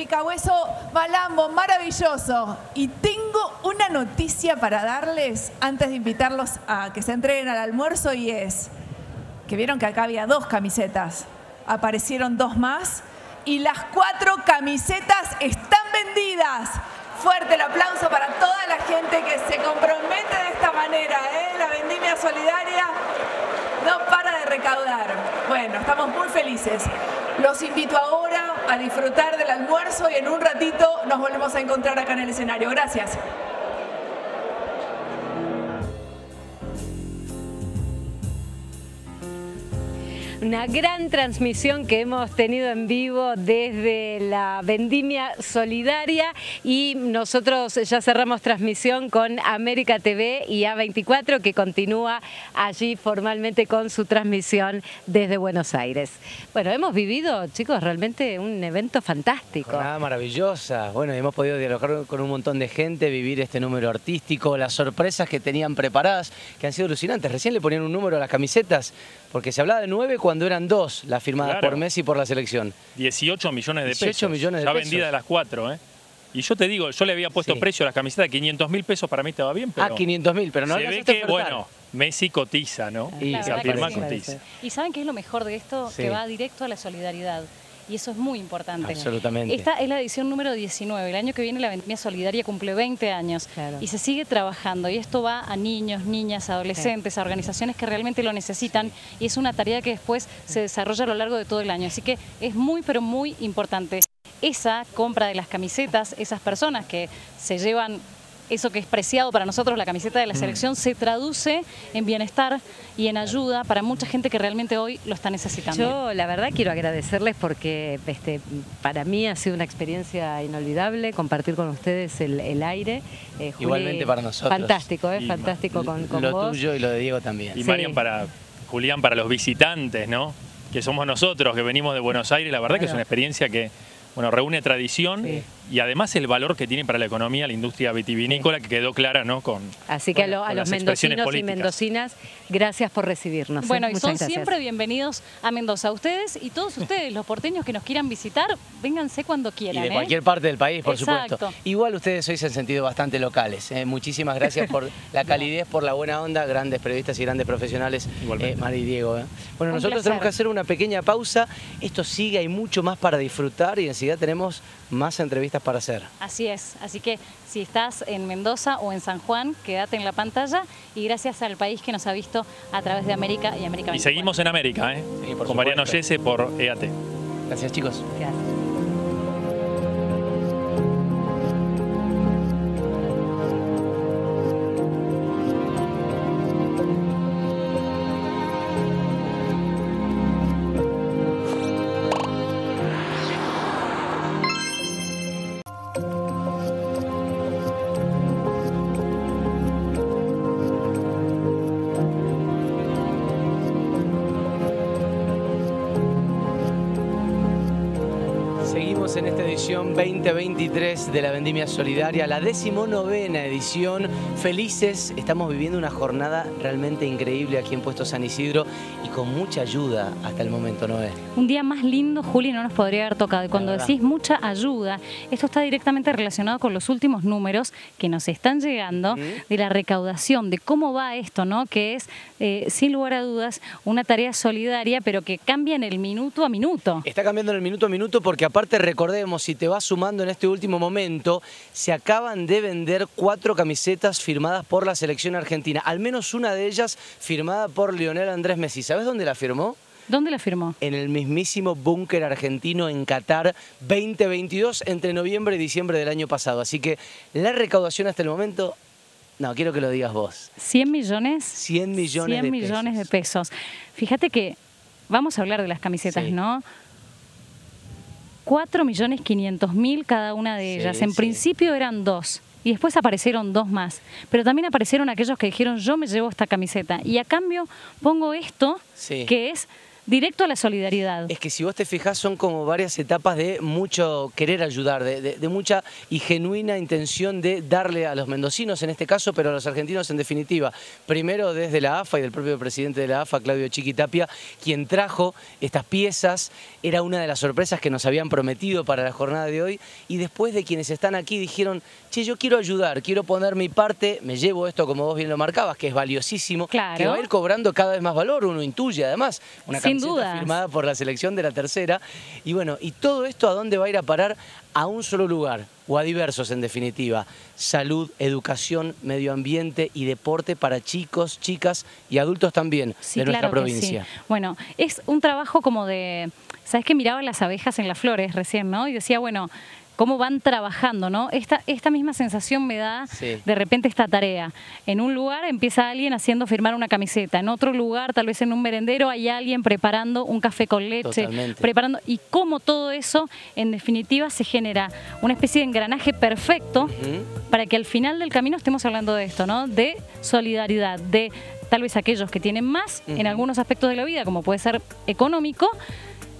Picahueso Malambo, maravilloso. Y tengo una noticia para darles antes de invitarlos a que se entreguen al almuerzo y es que vieron que acá había dos camisetas, aparecieron dos más y las cuatro camisetas están vendidas. Fuerte el aplauso para toda la gente que se compromete de esta manera, ¿eh? la vendimia solidaria no para de recaudar. Bueno, estamos muy felices. Los invito ahora a disfrutar del almuerzo y en un ratito nos volvemos a encontrar acá en el escenario. Gracias. Una gran transmisión que hemos tenido en vivo desde la Vendimia Solidaria y nosotros ya cerramos transmisión con América TV y A24 que continúa allí formalmente con su transmisión desde Buenos Aires. Bueno, hemos vivido, chicos, realmente un evento fantástico. Jornada maravillosa. Bueno, hemos podido dialogar con un montón de gente, vivir este número artístico, las sorpresas que tenían preparadas, que han sido alucinantes. Recién le ponían un número a las camisetas, porque se hablaba de nueve cuando eran dos las firmadas Claro. por Messi por la selección. 18 millones de 18 pesos. millones de ya pesos. vendidas las cuatro, ¿eh? Y yo te digo, yo le había puesto Sí. precio a las camisetas de 500 mil pesos, para mí estaba bien, pero Ah, 500 mil, pero no se ve que, ofertar. bueno, Messi cotiza, ¿no? Y La sí. cotiza. Y saben qué es lo mejor de esto, Sí. que va directo a la solidaridad. Y eso es muy importante. Absolutamente. Esta es la edición número 19. El año que viene la Vendimia Solidaria cumple 20 años. Claro. Y se sigue trabajando. Y esto va a niños, niñas, adolescentes, a organizaciones que realmente lo necesitan. Y es una tarea que después se desarrolla a lo largo de todo el año. Así que es muy, pero muy importante. Esa compra de las camisetas, esas personas que se llevan eso que es preciado para nosotros, la camiseta de la selección, se traduce en bienestar y en ayuda para mucha gente que realmente hoy lo está necesitando. Yo la verdad quiero agradecerles porque este, para mí ha sido una experiencia inolvidable compartir con ustedes el, el aire. Eh, Juli, Igualmente para nosotros. Fantástico, ¿eh? Fantástico con, con lo vos. tuyo y lo de Diego también. Y Sí. Marian para Julián, para los visitantes, ¿no? Que somos nosotros, que venimos de Buenos Aires, la verdad que es una experiencia que, bueno, reúne tradición Sí. Y además el valor que tiene para la economía la industria vitivinícola, que quedó clara, ¿no? Con, Así que a, lo- a con los las expresiones mendocinos y mendocinas, gracias por recibirnos. ¿eh? Bueno, y Muchas son gracias. siempre bienvenidos a Mendoza. Ustedes y todos ustedes, los porteños que nos quieran visitar, vénganse cuando Y quieran. de ¿eh? cualquier parte del país, por Exacto. supuesto. Igual ustedes hoy se han sentido bastante locales. ¿eh? Muchísimas gracias por la calidez, por la buena onda, grandes periodistas y grandes profesionales, eh, Mari y Diego. ¿eh? Bueno, Un nosotros placer. tenemos que hacer una pequeña pausa. Esto sigue, hay mucho más para disfrutar y enseguida tenemos más entrevistas para hacer. Así es. Así que si estás en Mendoza o en San Juan, quédate en la pantalla y gracias al país que nos ha visto a través de América y América Y 24. seguimos en América, ¿eh? Sí, por Con Mariano. Yese por EAT. Gracias, chicos. Gracias. De la Vendimia Solidaria, la decimonovena edición. Felices, estamos viviendo una jornada realmente increíble aquí en Puesto San Isidro y con mucha ayuda hasta el momento, Noé. Un día más lindo, Juli, no nos podría haber tocado. Y cuando decís mucha ayuda, esto está directamente relacionado con los últimos números que nos están llegando de la recaudación, de cómo va esto, ¿no? Que es, eh, sin lugar a dudas, una tarea solidaria, pero que cambia en el minuto a minuto. Está cambiando en el minuto a minuto porque aparte recordemos, si te vas sumando en este último momento, se acaban de vender cuatro camisetas firmadas por la selección argentina, al menos una de ellas firmada por Lionel Andrés Messi. ¿Sabes dónde la firmó? ¿Dónde la firmó? en el mismísimo búnker argentino en Qatar 2022 entre noviembre y diciembre del año pasado. Así que la recaudación hasta el momento, no, quiero que lo digas vos. 100 millones. 100 millones 100 de millones pesos. de pesos. Fíjate que vamos a hablar de las camisetas, Sí. ¿no? 4 millones 500 mil cada una de Sí, ellas. En sí. principio eran dos. Y después aparecieron dos más. Pero también aparecieron aquellos que dijeron yo me llevo esta camiseta y a cambio pongo esto Sí. que es directo a la solidaridad. Es que si vos te fijás son como varias etapas de mucho querer ayudar, de, de- de mucha y genuina intención de darle a los mendocinos en este caso, pero a los argentinos en definitiva. Primero desde la AFA y del propio presidente de la AFA, Claudio Chiquitapia, quien trajo estas piezas, era una de las sorpresas que nos habían prometido para la jornada de hoy, y después de quienes están aquí dijeron, che, yo quiero ayudar, quiero poner mi parte, me llevo esto como vos bien lo marcabas, que es valiosísimo, que va a ir cobrando cada vez más valor, uno intuye además, una Sin dudas. firmada por la selección de la tercera. Y bueno, ¿y todo esto a dónde va a ir a parar? A un solo lugar, o a diversos en definitiva. Salud, educación, medio ambiente y deporte para chicos, chicas y adultos también Sí, de nuestra claro provincia. sí. Bueno, es un trabajo como de, ¿sabes que miraba las abejas en las flores recién, ¿no? Y decía, bueno, cómo van trabajando, ¿no? Esta, esta misma sensación me da Sí. de repente esta tarea. En un lugar empieza alguien haciendo firmar una camiseta, en otro lugar, tal vez en un merendero, hay alguien preparando un café con leche, Totalmente. preparando y cómo todo eso en definitiva se genera una especie de engranaje perfecto para que al final del camino estemos hablando de esto, ¿no? De solidaridad, de tal vez aquellos que tienen más en algunos aspectos de la vida, como puede ser económico,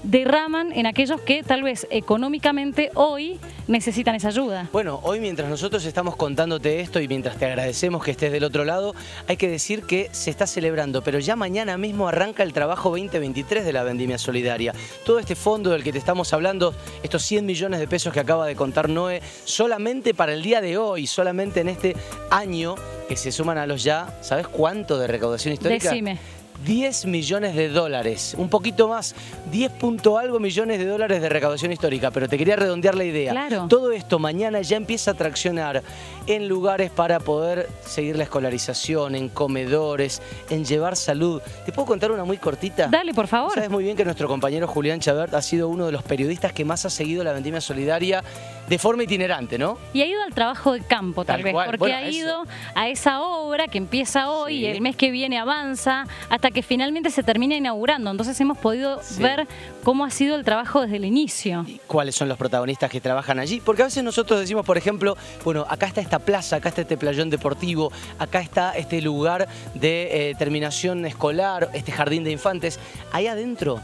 derraman en aquellos que tal vez económicamente hoy necesitan esa ayuda. Bueno, hoy mientras nosotros estamos contándote esto y mientras te agradecemos que estés del otro lado, hay que decir que se está celebrando, pero ya mañana mismo arranca el trabajo 2023 de la Vendimia Solidaria. Todo este fondo del que te estamos hablando, estos 100 millones de pesos que acaba de contar Noé, solamente para el día de hoy, solamente en este año que se suman a los ya, ¿sabes cuánto de recaudación histórica? Decime. 10 millones de dólares, un poquito más, 10 punto algo millones de dólares de recaudación histórica, pero te quería redondear la idea. Claro. Todo esto mañana ya empieza a traccionar en lugares para poder seguir la escolarización, en comedores, en llevar salud. ¿Te puedo contar una muy cortita? Dale, por favor. Sabes muy bien que nuestro compañero Julián Chabert ha sido uno de los periodistas que más ha seguido la vendimia solidaria de forma itinerante, ¿no? Y ha ido al trabajo de campo, tal, Tal vez, cual. porque Bueno, ha eso. ido a esa obra que empieza hoy Sí. y el mes que viene avanza, hasta que finalmente se termina inaugurando. Entonces hemos podido Sí. ver cómo ha sido el trabajo desde el inicio. cuáles son los protagonistas que trabajan allí. Porque a veces nosotros decimos, por ejemplo, bueno, acá está esta plaza, acá está este playón deportivo, acá está este lugar de eh, terminación escolar, este jardín de infantes. Ahí adentro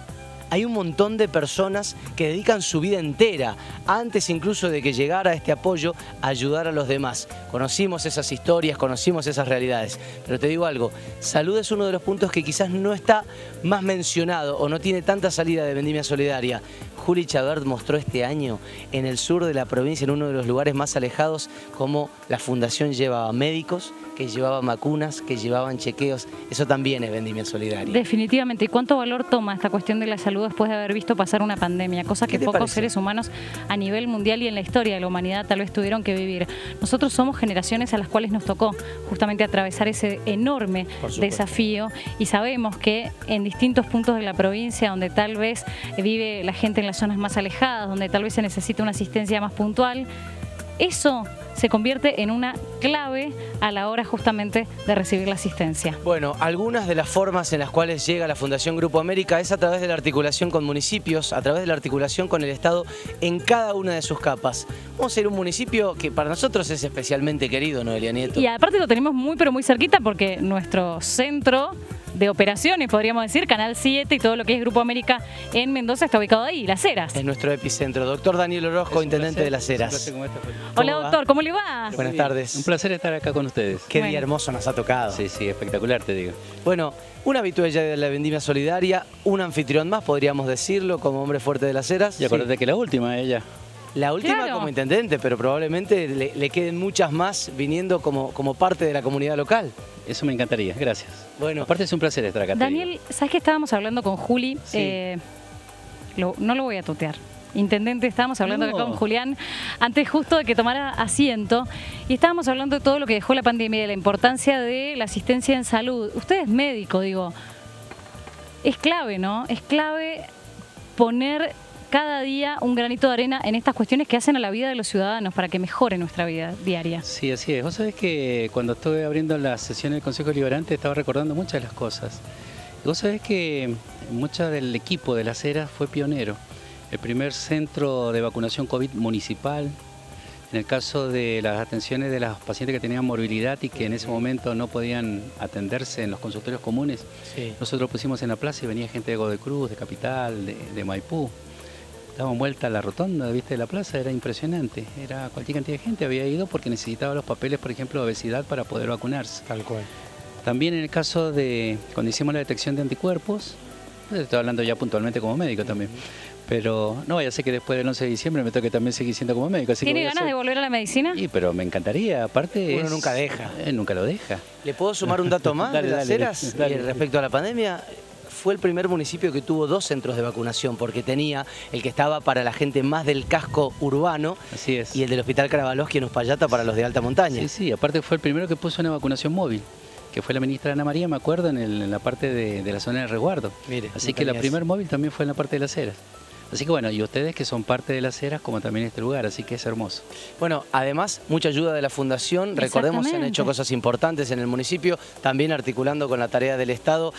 hay un montón de personas que dedican su vida entera, antes incluso de que llegara este apoyo, a ayudar a los demás. Conocimos esas historias, conocimos esas realidades. Pero te digo algo, salud es uno de los puntos que quizás no está más mencionado o no tiene tanta salida de vendimia solidaria. Juli Chabert mostró este año en el sur de la provincia, en uno de los lugares más alejados, cómo la fundación llevaba médicos, que llevaban vacunas, que llevaban chequeos. Eso también es vendimia solidaria. Definitivamente. ¿Y cuánto valor toma esta cuestión de la salud después de haber visto pasar una pandemia? Cosa que ¿Qué te pocos parece? seres humanos a nivel mundial y en la historia de la humanidad tal vez tuvieron que vivir. Nosotros somos generaciones a las cuales nos tocó justamente atravesar ese enorme desafío y sabemos que en distintos puntos de la provincia donde tal vez vive la gente en las zonas más alejadas, donde tal vez se necesita una asistencia más puntual, eso se convierte en una clave a la hora justamente de recibir la asistencia. Bueno, algunas de las formas en las cuales llega la Fundación Grupo América es a través de la articulación con municipios, a través de la articulación con el Estado en cada una de sus capas. Vamos a ir a un municipio que para nosotros es especialmente querido, Noelia Nieto. Y aparte lo tenemos muy pero muy cerquita porque nuestro centro de operaciones, podríamos decir, Canal 7 y todo lo que es Grupo América en Mendoza está ubicado ahí, Las Heras. Es nuestro epicentro. Doctor Daniel Orozco, intendente de Las Heras. Hola ¿Cómo va? doctor, ¿cómo le va? Buenas tardes. Un placer estar acá con ustedes. Qué Bueno. día hermoso nos ha tocado. Sí, sí, espectacular, te digo. Bueno, un habitual ya de la vendimia solidaria, un anfitrión más, podríamos decirlo, como hombre fuerte de las Heras. Y acuérdate que la última, ella. La última Claro. como intendente, pero probablemente le, le queden muchas más viniendo como, como parte de la comunidad local. Eso me encantaría, gracias. Bueno, Aparte es un placer estar acá. Daniel, ¿sabes que estábamos hablando con Juli? Sí. Eh, lo- no lo voy a tutear. Intendente, estábamos hablando No. con Julián antes justo de que tomara asiento y estábamos hablando de todo lo que dejó la pandemia y de la importancia de la asistencia en salud. Usted es médico, digo. Es clave, ¿no? Es clave poner cada día un granito de arena en estas cuestiones que hacen a la vida de los ciudadanos para que mejore nuestra vida diaria. Sí, así es. Vos sabés que cuando estuve abriendo la sesión del Consejo Liberante estaba recordando muchas de las cosas. Vos sabés que mucha del equipo de las Heras fue pionero. El primer centro de vacunación COVID municipal, En el caso de las atenciones de las pacientes que tenían morbilidad y que en ese momento no podían atenderse en los consultorios comunes, nosotros pusimos en la plaza y venía gente de Godecruz, de Capital, de, de Maipú. Daban vuelta a la rotonda, viste, de la plaza, era impresionante. Era cualquier cantidad de gente había ido porque necesitaba los papeles, por ejemplo, de obesidad para poder vacunarse. Tal cual. También en el caso de cuando hicimos la detección de anticuerpos, estoy hablando ya puntualmente como médico también, pero no vaya a ser que después del 11 de diciembre me toque también seguir siendo como médico. Así ¿Tiene ganas hacer- de volver a la medicina? Sí, pero me encantaría, aparte Uno es- nunca deja. eh, nunca lo deja. ¿Le puedo sumar un dato más Dale, de las dale, Heras dale. Y respecto a la pandemia? Fue el primer municipio que tuvo dos centros de vacunación, porque tenía el que estaba para la gente más del casco urbano Así es. y el del Hospital Carabalosqui en Uspallata para los de alta montaña. Sí, sí, aparte fue el primero que puso una vacunación móvil, que fue la ministra Ana María, me acuerdo, en, el- en la parte de, de la zona de resguardo. Mire, Así que la primer móvil también fue en la parte de las Heras. Así que bueno, y ustedes que son parte de las Heras, como también este lugar, así que es hermoso. Bueno, además, mucha ayuda de la Fundación. Recordemos, se han hecho cosas importantes en el municipio, también articulando con la tarea del Estado.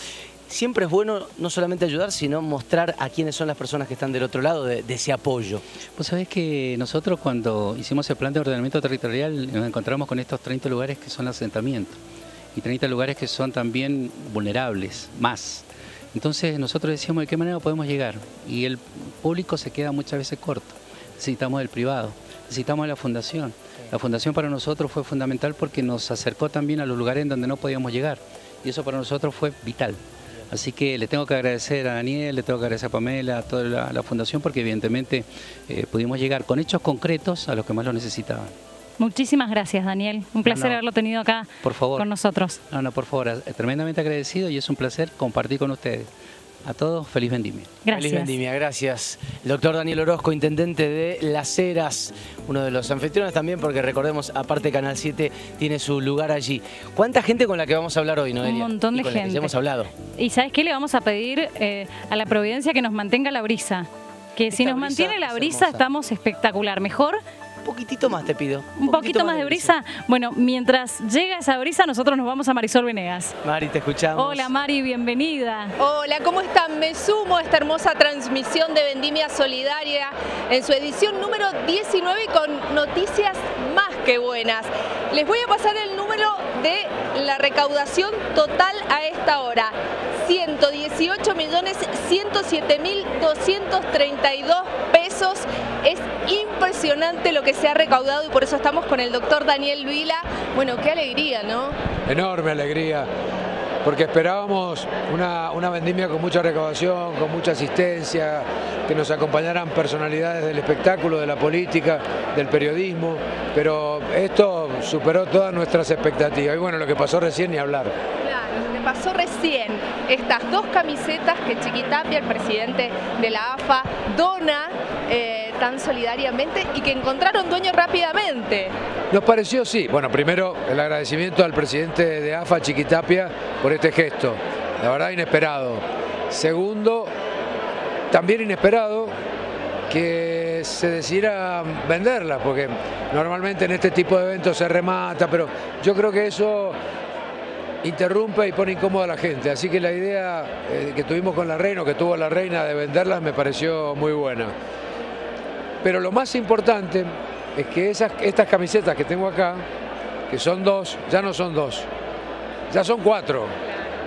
Siempre es bueno no solamente ayudar, sino mostrar a quiénes son las personas que están del otro lado de, de ese apoyo. Vos sabés que nosotros cuando hicimos el plan de ordenamiento territorial nos encontramos con estos 30 lugares que son asentamientos y 30 lugares que son también vulnerables, más. Entonces nosotros decíamos de qué manera podemos llegar y el público se queda muchas veces corto. Necesitamos del privado, necesitamos de la fundación. La fundación para nosotros fue fundamental porque nos acercó también a los lugares en donde no podíamos llegar y eso para nosotros fue vital. Así que le tengo que agradecer a Daniel, le tengo que agradecer a Pamela, a toda la, la fundación, porque evidentemente eh, pudimos llegar con hechos concretos a los que más lo necesitaban. Muchísimas gracias, Daniel. Un placer no. haberlo tenido acá Por favor. con nosotros. No, no, por favor, eh, tremendamente agradecido y es un placer compartir con ustedes. A todos, feliz vendimia. Feliz vendimia, gracias. El doctor Daniel Orozco, intendente de Las Heras, uno de los anfitriones también, porque recordemos, aparte Canal 7 tiene su lugar allí. ¿Cuánta gente con la que vamos a hablar hoy, Noelia? Un montón Y de con la que gente. ya hemos hablado. ¿Y sabes qué? Le vamos a pedir eh, a la Providencia que nos mantenga la brisa. Que si nos mantiene la es brisa, hermosa. estamos espectacular. ¿Mejor? Un poquitito más te pido. ¿Un poquito más de brisa? Bueno, mientras llega esa brisa, nosotros nos vamos a Marisol Venegas. Mari, te escuchamos. Hola Mari, bienvenida. Hola, ¿cómo están? Me sumo a esta hermosa transmisión de Vendimia Solidaria en su edición número 19 con noticias más que buenas. Les voy a pasar el número de la recaudación total a esta hora. 118 millones 107 mil 232 pesos. Es impresionante lo que se ha recaudado y por eso estamos con el doctor Daniel Vila. Bueno, qué alegría, ¿no? Enorme alegría, porque esperábamos una, una vendimia con mucha recaudación, con mucha asistencia, que nos acompañaran personalidades del espectáculo, de la política, del periodismo, pero esto superó todas nuestras expectativas. Y bueno, lo que pasó recién ni hablar. Pasó recién estas dos camisetas que Chiquitapia, el presidente de la AFA, dona eh, tan solidariamente y que encontraron dueño rápidamente. Nos pareció, sí. Bueno, primero el agradecimiento al presidente de AFA, Chiquitapia, por este gesto. La verdad, inesperado. Segundo, también inesperado que se decidiera venderlas, porque normalmente en este tipo de eventos se remata, pero yo creo que eso interrumpe y pone incómoda a la gente. Así que la idea eh, que tuvimos con la reina, o que tuvo la reina de venderlas, me pareció muy buena. Pero lo más importante es que esas, estas camisetas que tengo acá, que son dos, ya no son dos, ya son cuatro,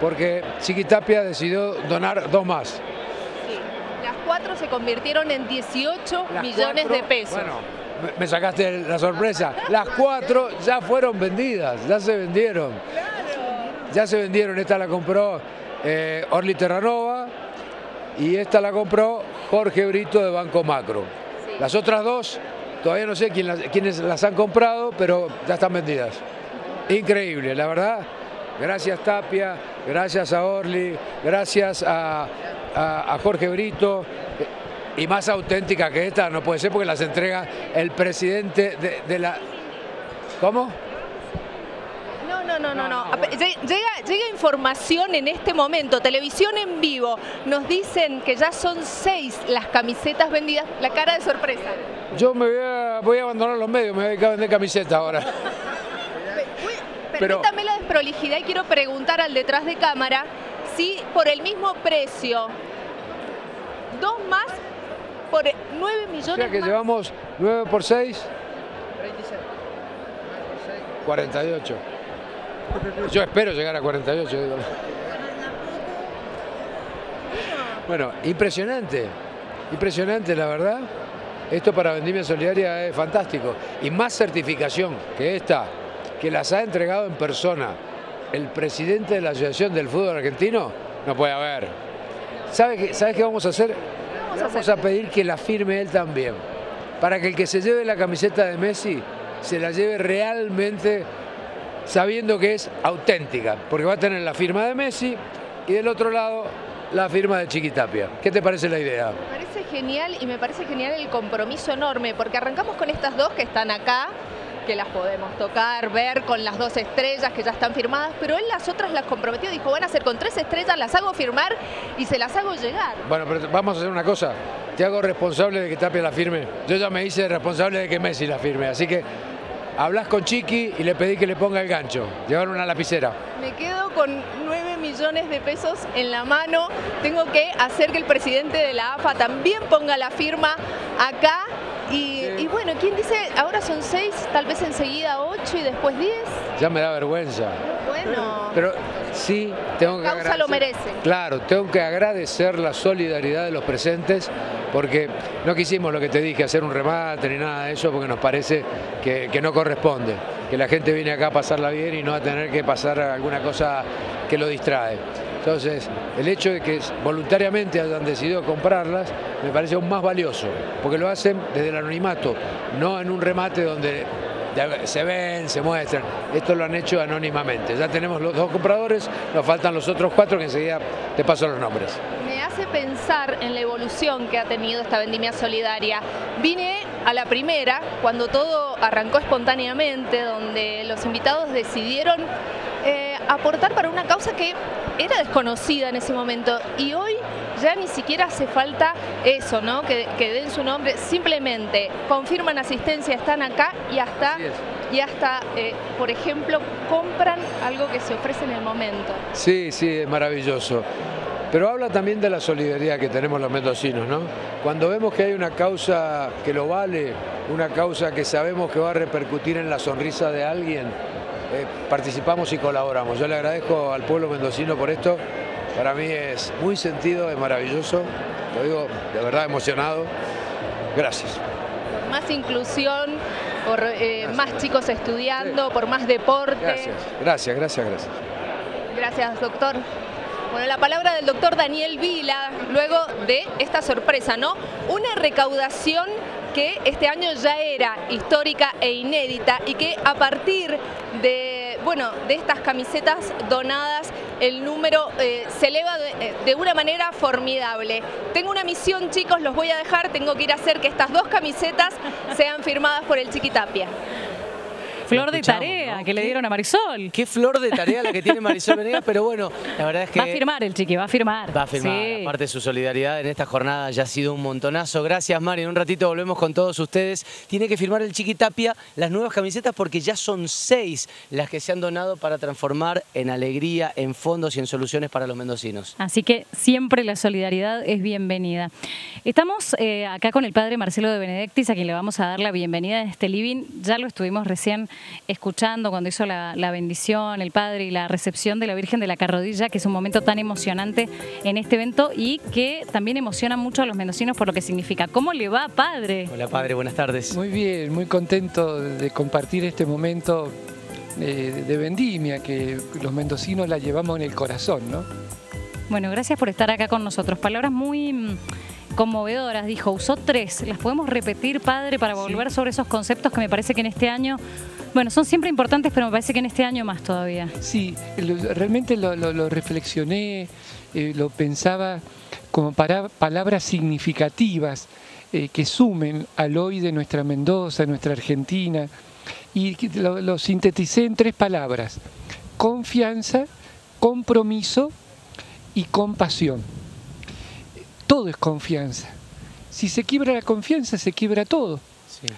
porque Chiquitapia decidió donar dos más. Sí, las cuatro se convirtieron en 18 Las millones cuatro, de pesos. bueno, me- sacaste la sorpresa. Las cuatro ya fueron vendidas, ya se vendieron. Ya se vendieron, esta la compró eh, Orly Terranova y esta la compró Jorge Brito de Banco Macro. Las otras dos, todavía no sé quiénes las han comprado, pero ya están vendidas. Increíble, la verdad. Gracias Tapia, gracias a Orly, gracias a Jorge Brito. Y más auténtica que esta no puede ser porque las entrega el presidente de, de la... ¿Cómo? No, no, no, no, Llega, llega información en este momento, televisión en vivo. Nos dicen que ya son seis las camisetas vendidas. La cara de sorpresa. Yo me voy a, voy a abandonar los medios, me voy a dedicar a vender camisetas ahora. Pero- Permítame la desprolijidad y quiero preguntar al detrás de cámara si por el mismo precio, dos más por 9 O millones sea que más. llevamos 9 por 6, 48. Yo espero llegar a 48. digo. Bueno, impresionante, impresionante la verdad. Esto para Vendimia Solidaria es fantástico. Y más certificación que esta, que las ha entregado en persona el presidente de la Asociación del Fútbol Argentino, no puede haber. ¿Sabe qué, ¿Sabes qué vamos a hacer? Vamos a pedir que la firme él también. Para que el que se lleve la camiseta de Messi se la lleve realmente sabiendo que es auténtica. Porque va a tener la firma de Messi y del otro lado la firma de Chiquitapia. ¿Qué te parece la idea? Me parece genial y me parece genial el compromiso enorme, porque arrancamos con estas dos que están acá, que las podemos tocar, ver con las dos estrellas que ya están firmadas, pero él las otras las comprometió, dijo, van a ser con tres estrellas, las hago firmar y se las hago llegar. Bueno, pero vamos a hacer una cosa. Te hago responsable de que Tapia la firme. Yo ya me hice responsable de que Messi la firme. Así que hablas con Chiqui y le pedí que le ponga el gancho. Llevar una lapicera. Me quedo con 9 millones de pesos en la mano. Tengo que hacer que el presidente de la AFA también ponga la firma acá. Y, y bueno, ¿quién dice? Ahora son 6, tal vez enseguida 8 y después 10. Ya me da vergüenza. Bueno, Pero sí, tengo que causa agradecer. lo merece. Claro, tengo que agradecer la solidaridad de los presentes porque no quisimos lo que te dije, hacer un remate ni nada de eso porque nos parece que, que no corresponde, que la gente viene acá a pasarla bien y no a tener que pasar alguna cosa que lo distrae. Entonces, el hecho de que voluntariamente hayan decidido comprarlas me parece aún más valioso, porque lo hacen desde el anonimato, no en un remate donde se ven, se muestran. Esto lo han hecho anónimamente. Ya tenemos los dos compradores, nos faltan los otros cuatro que enseguida te paso los nombres. Me hace pensar en la evolución que ha tenido esta vendimia solidaria. Vine a la primera, cuando todo arrancó espontáneamente, donde los invitados decidieron eh, aportar para una causa que era desconocida en ese momento y hoy ya ni siquiera hace falta eso, ¿no? Que, que den su nombre, simplemente confirman asistencia, están acá y hasta, y hasta eh, por ejemplo, compran algo que se ofrece en el momento. Sí, sí, es maravilloso. Pero habla también de la solidaridad que tenemos los mendocinos, ¿no? Cuando vemos que hay una causa que lo vale, una causa que sabemos que va a repercutir en la sonrisa de alguien, eh, participamos y colaboramos. Yo le agradezco al pueblo mendocino por esto. Para mí es muy sentido, es maravilloso. Lo digo de verdad emocionado. Gracias. Por más inclusión, por eh, más chicos estudiando, por más deporte. Gracias, gracias, gracias, gracias. Gracias, doctor. Bueno, la palabra del doctor Daniel Vila, luego de esta sorpresa, ¿no? Una recaudación que este año ya era histórica e inédita y que a partir de, bueno, de estas camisetas donadas el número eh, se eleva de, eh, de una manera formidable. Tengo una misión, chicos, los voy a dejar, tengo que ir a hacer que estas dos camisetas sean firmadas por el Chiquitapia. Flor de tarea que le dieron a Marisol. Qué flor de tarea la que tiene Marisol Venegas, pero bueno, la verdad es que... Va a firmar el chiqui, va a firmar. Va a firmar, Sí. aparte de su solidaridad en esta jornada ya ha sido un montonazo. Gracias, Mari. En un ratito volvemos con todos ustedes. Tiene que firmar el Chiquitapia las nuevas camisetas porque ya son seis las que se han donado para transformar en alegría, en fondos y en soluciones para los mendocinos. Así que siempre la solidaridad es bienvenida. Estamos eh, acá con el padre Marcelo de Benedictis, a quien le vamos a dar la bienvenida en este living. Ya lo estuvimos recién escuchando cuando hizo la, la bendición, el padre y la recepción de la Virgen de la Carrodilla, que es un momento tan emocionante en este evento y que también emociona mucho a los mendocinos por lo que significa. ¿Cómo le va, padre? Hola, padre, buenas tardes. Muy bien, muy contento de compartir este momento eh, de vendimia, que los mendocinos la llevamos en el corazón, ¿no? Bueno, gracias por estar acá con nosotros. Palabras muy mm, conmovedoras, dijo. Usó tres. ¿Las podemos repetir, padre, para volver sobre esos conceptos que me parece que en este año, bueno, son siempre importantes, pero me parece que en este año más todavía? Sí, lo- realmente lo, lo- lo reflexioné, eh, lo pensaba como para palabras significativas eh, que sumen al hoy de nuestra Mendoza, nuestra Argentina, y lo, lo sinteticé en tres palabras, confianza, compromiso y compasión. Todo es confianza. Si se quiebra la confianza, se quiebra todo.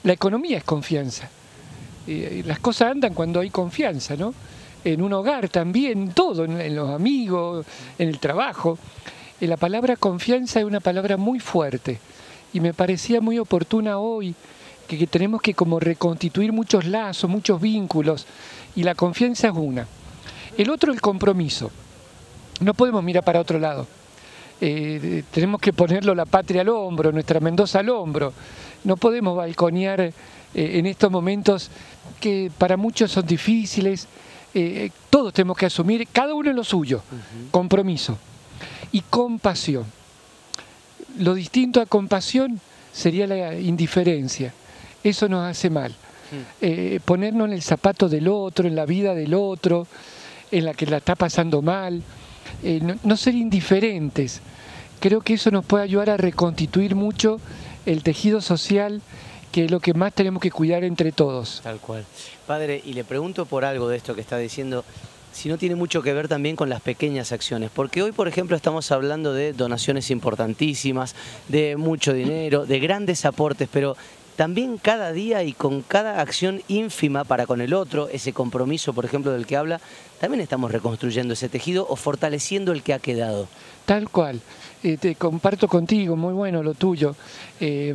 La economía es confianza. Eh, las cosas andan cuando hay confianza, ¿no? En un hogar también, todo, en, en los amigos, en el trabajo. Eh, la palabra confianza es una palabra muy fuerte y me parecía muy oportuna hoy que, que tenemos que como reconstituir muchos lazos, muchos vínculos, y la confianza es una. El otro, el compromiso. No podemos mirar para otro lado. Eh, tenemos que ponerlo la patria al hombro, nuestra Mendoza al hombro. No podemos balconear eh, en estos momentos que para muchos son difíciles. Eh, todos tenemos que asumir, cada uno en lo suyo, compromiso y compasión. Lo distinto a compasión sería la indiferencia. Eso nos hace mal. Eh, ponernos en el zapato del otro, en la vida del otro, en la que la está pasando mal, eh, no, no ser indiferentes. Creo que eso nos puede ayudar a reconstituir mucho el tejido social, que es lo que más tenemos que cuidar entre todos. Tal cual. Padre, y le pregunto por algo de esto que está diciendo, si no tiene mucho que ver también con las pequeñas acciones. Porque hoy, por ejemplo, estamos hablando de donaciones importantísimas, de mucho dinero, de grandes aportes, pero también cada día y con cada acción ínfima para con el otro, ese compromiso, por ejemplo, del que habla, también estamos reconstruyendo ese tejido o fortaleciendo el que ha quedado. Tal cual. Eh, te comparto contigo, muy bueno lo tuyo. Eh,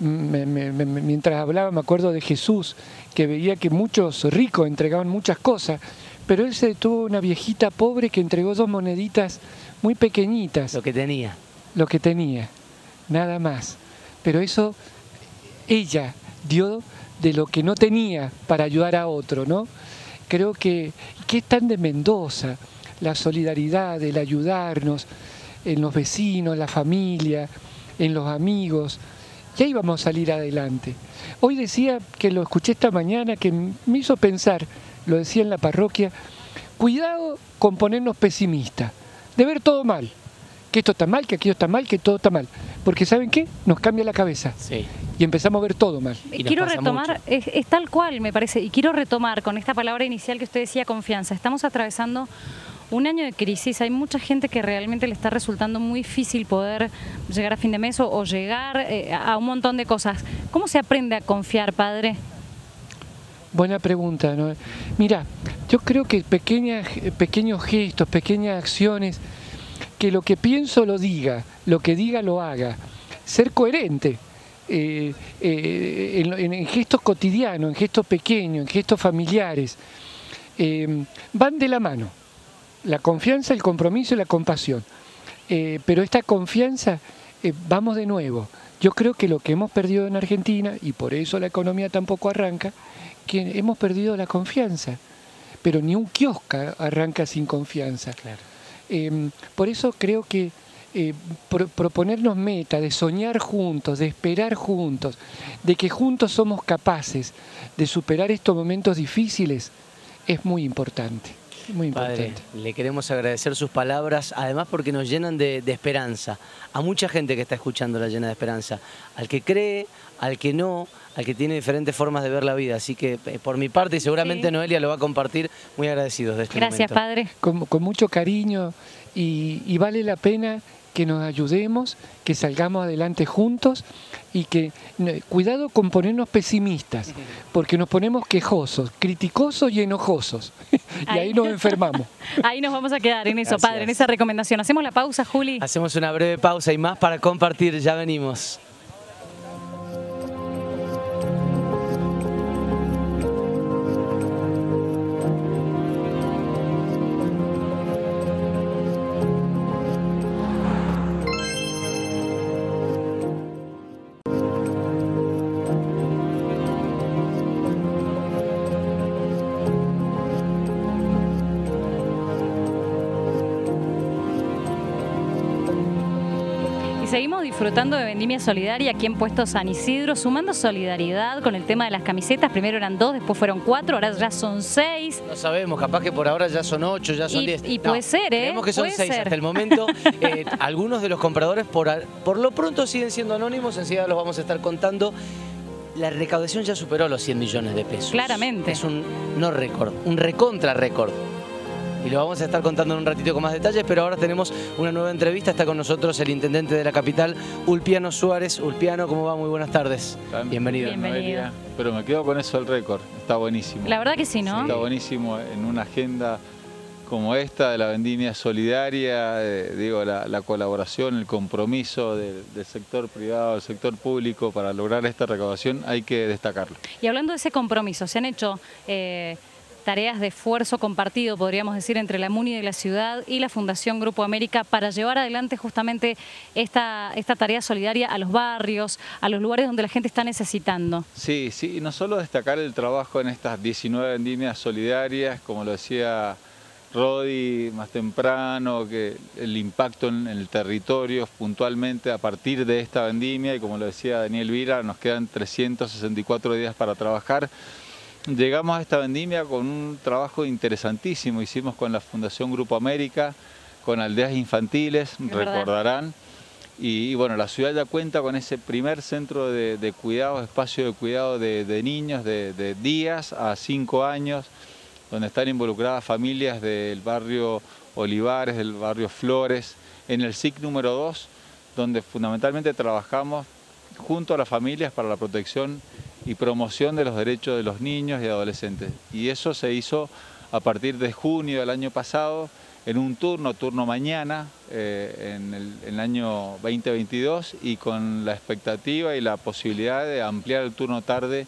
me- me- me- mientras hablaba me acuerdo de Jesús, que veía que muchos ricos entregaban muchas cosas, pero él se detuvo una viejita pobre que entregó dos moneditas muy pequeñitas. Lo que tenía. Lo que tenía, nada más. Pero eso ella dio de lo que no tenía para ayudar a otro, ¿no? Creo que, que es tan de Mendoza, la solidaridad, el ayudarnos en los vecinos, la familia, en los amigos, y ahí vamos a salir adelante. Hoy decía que lo escuché esta mañana, que me hizo pensar, lo decía en la parroquia, cuidado con ponernos pesimistas, de ver todo mal, que esto está mal, que aquello está mal, que todo está mal, porque ¿saben qué? Nos cambia la cabeza Sí. y empezamos a ver todo mal. quiero retomar, es, es tal cual me parece, y quiero retomar con esta palabra inicial que usted decía, confianza. Estamos atravesando un año de crisis, hay mucha gente que realmente le está resultando muy difícil poder llegar a fin de mes o, llegar eh, a un montón de cosas. ¿Cómo se aprende a confiar, padre? Buena pregunta. ¿no? Mira, yo creo que pequeñas, pequeños gestos, pequeñas acciones, que lo que pienso lo diga, lo que diga lo haga, ser coherente. eh, eh, en- en gestos cotidianos, en gestos pequeños, en gestos familiares, eh, van de la mano. La confianza, el compromiso y la compasión. Eh, pero esta confianza, eh, vamos de nuevo. Yo creo que lo que hemos perdido en Argentina, y por eso la economía tampoco arranca, que hemos perdido la confianza. Pero ni un kiosco arranca sin confianza. Eh, por eso creo que eh, pro- proponernos meta, de soñar juntos, de esperar juntos, de que juntos somos capaces de superar estos momentos difíciles, es muy importante. Muy importante. Padre, le queremos agradecer sus palabras, además porque nos llenan de, de esperanza. A mucha gente que está escuchando la llena de esperanza. Al que cree, al que no, al que tiene diferentes formas de ver la vida. Así que eh, por mi parte, y seguramente Sí. Noelia lo va a compartir, muy agradecidos de este momento. padre. Con, con mucho cariño y, y vale la pena que nos ayudemos, que salgamos adelante juntos y que no, cuidado con ponernos pesimistas, porque nos ponemos quejosos, criticosos y enojosos. y ahí nos enfermamos. Ahí nos vamos a quedar en eso, Gracias. padre, en esa recomendación. Hacemos la pausa, Juli. Hacemos una breve pausa y más para compartir, ya venimos. Disfrutando de Vendimia Solidaria aquí en Puesto San Isidro, sumando solidaridad con el tema de las camisetas. Primero eran dos, después fueron cuatro, ahora ya son seis. No sabemos, capaz que por ahora ya son ocho, ya son Y- diez. y No, puede ser, ¿eh? Creemos que son Puede seis ser. hasta el momento. Eh, algunos de los compradores por, por lo pronto siguen siendo anónimos, enseguida los vamos a estar contando. La recaudación ya superó los 100 millones de pesos. Claramente. Es un no récord, un recontra récord. Y lo vamos a estar contando en un ratito con más detalles, pero ahora tenemos una nueva entrevista. Está con nosotros el intendente de la capital, Ulpiano Suárez. Ulpiano, ¿cómo va? Muy buenas tardes. Bienvenido. Bienvenido. Pero me quedo con eso del récord, está buenísimo. La verdad que sí, ¿no? Está buenísimo en una agenda como esta de la vendimia solidaria, eh, digo, la, la, colaboración, el compromiso del, del, sector privado, del sector público para lograr esta recaudación, hay que destacarlo. Y hablando de ese compromiso, se han hecho... Eh, tareas de esfuerzo compartido, podríamos decir, entre la MUNI de la ciudad y la Fundación Grupo América para llevar adelante justamente esta, esta tarea solidaria a los barrios, a los lugares donde la gente está necesitando. Sí, sí, no solo destacar el trabajo en estas 19 vendimias solidarias, como lo decía Rodi más temprano, que el impacto en el territorio puntualmente a partir de esta vendimia, y como lo decía Daniel Vira, nos quedan 364 días para trabajar, Llegamos a esta vendimia con un trabajo interesantísimo, hicimos con la Fundación Grupo América, con aldeas infantiles, recordarán, y, y, bueno, la ciudad ya cuenta con ese primer centro de, de cuidado, espacio de cuidado de, de niños de, de, días a cinco años, donde están involucradas familias del barrio Olivares, del barrio Flores, en el SIC número 2, donde fundamentalmente trabajamos junto a las familias para la protección y promoción de los derechos de los niños y adolescentes. Y eso se hizo a partir de junio del año pasado, en un turno, turno mañana, eh, en, el, en, el, año 2022, y con la expectativa y la posibilidad de ampliar el turno tarde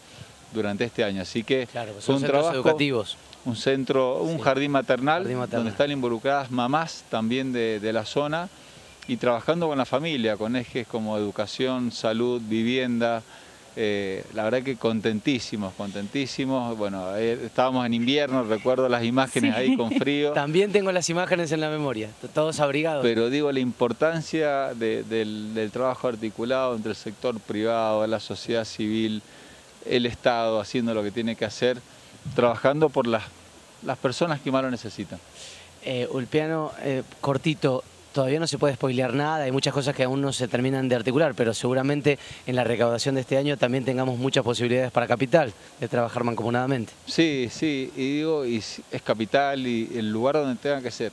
durante este año. Así que claro, pues son un trabajo educativos. Un centro, un sí. jardín, maternal, jardín, maternal, donde están involucradas mamás también de, de la zona y trabajando con la familia, con ejes como educación, salud, vivienda, eh, la verdad que contentísimos, contentísimos. Bueno, eh, estábamos en invierno, recuerdo las imágenes sí. ahí con frío. También tengo las imágenes en la memoria, todos abrigados. Pero digo, la importancia de, del, del, trabajo articulado entre el sector privado, la sociedad civil, el Estado haciendo lo que tiene que hacer, trabajando por las, las personas que más lo necesitan. Eh, Ulpiano, cortito, todavía no se puede spoilear nada, hay muchas cosas que aún no se terminan de articular, pero seguramente en la recaudación de este año también tengamos muchas posibilidades para Capital de trabajar mancomunadamente. Sí, sí, y digo, y es Capital y el lugar donde tenga que ser,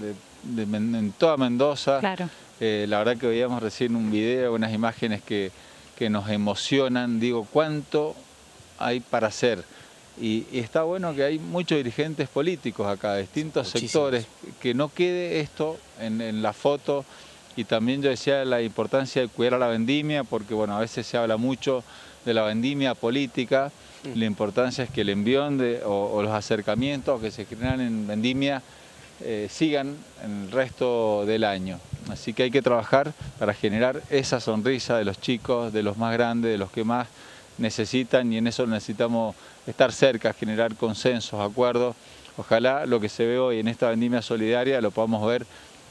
de, de, en toda Mendoza. Claro. Eh, la verdad que veíamos recién un video, unas imágenes que, que nos emocionan, digo, ¿cuánto hay para hacer? Y, y, está bueno que hay muchos dirigentes políticos acá, distintos sectores, que no quede esto en, en, la foto. Y también yo decía la importancia de cuidar a la vendimia, porque bueno, a veces se habla mucho de la vendimia política. Mm. La importancia es que el envión de, o, o, los acercamientos que se generan en vendimia eh, sigan en el resto del año. Así que hay que trabajar para generar esa sonrisa de los chicos, de los más grandes, de los que más necesitan y en eso necesitamos estar cerca, generar consensos, acuerdos. Ojalá lo que se ve hoy en esta vendimia solidaria lo podamos ver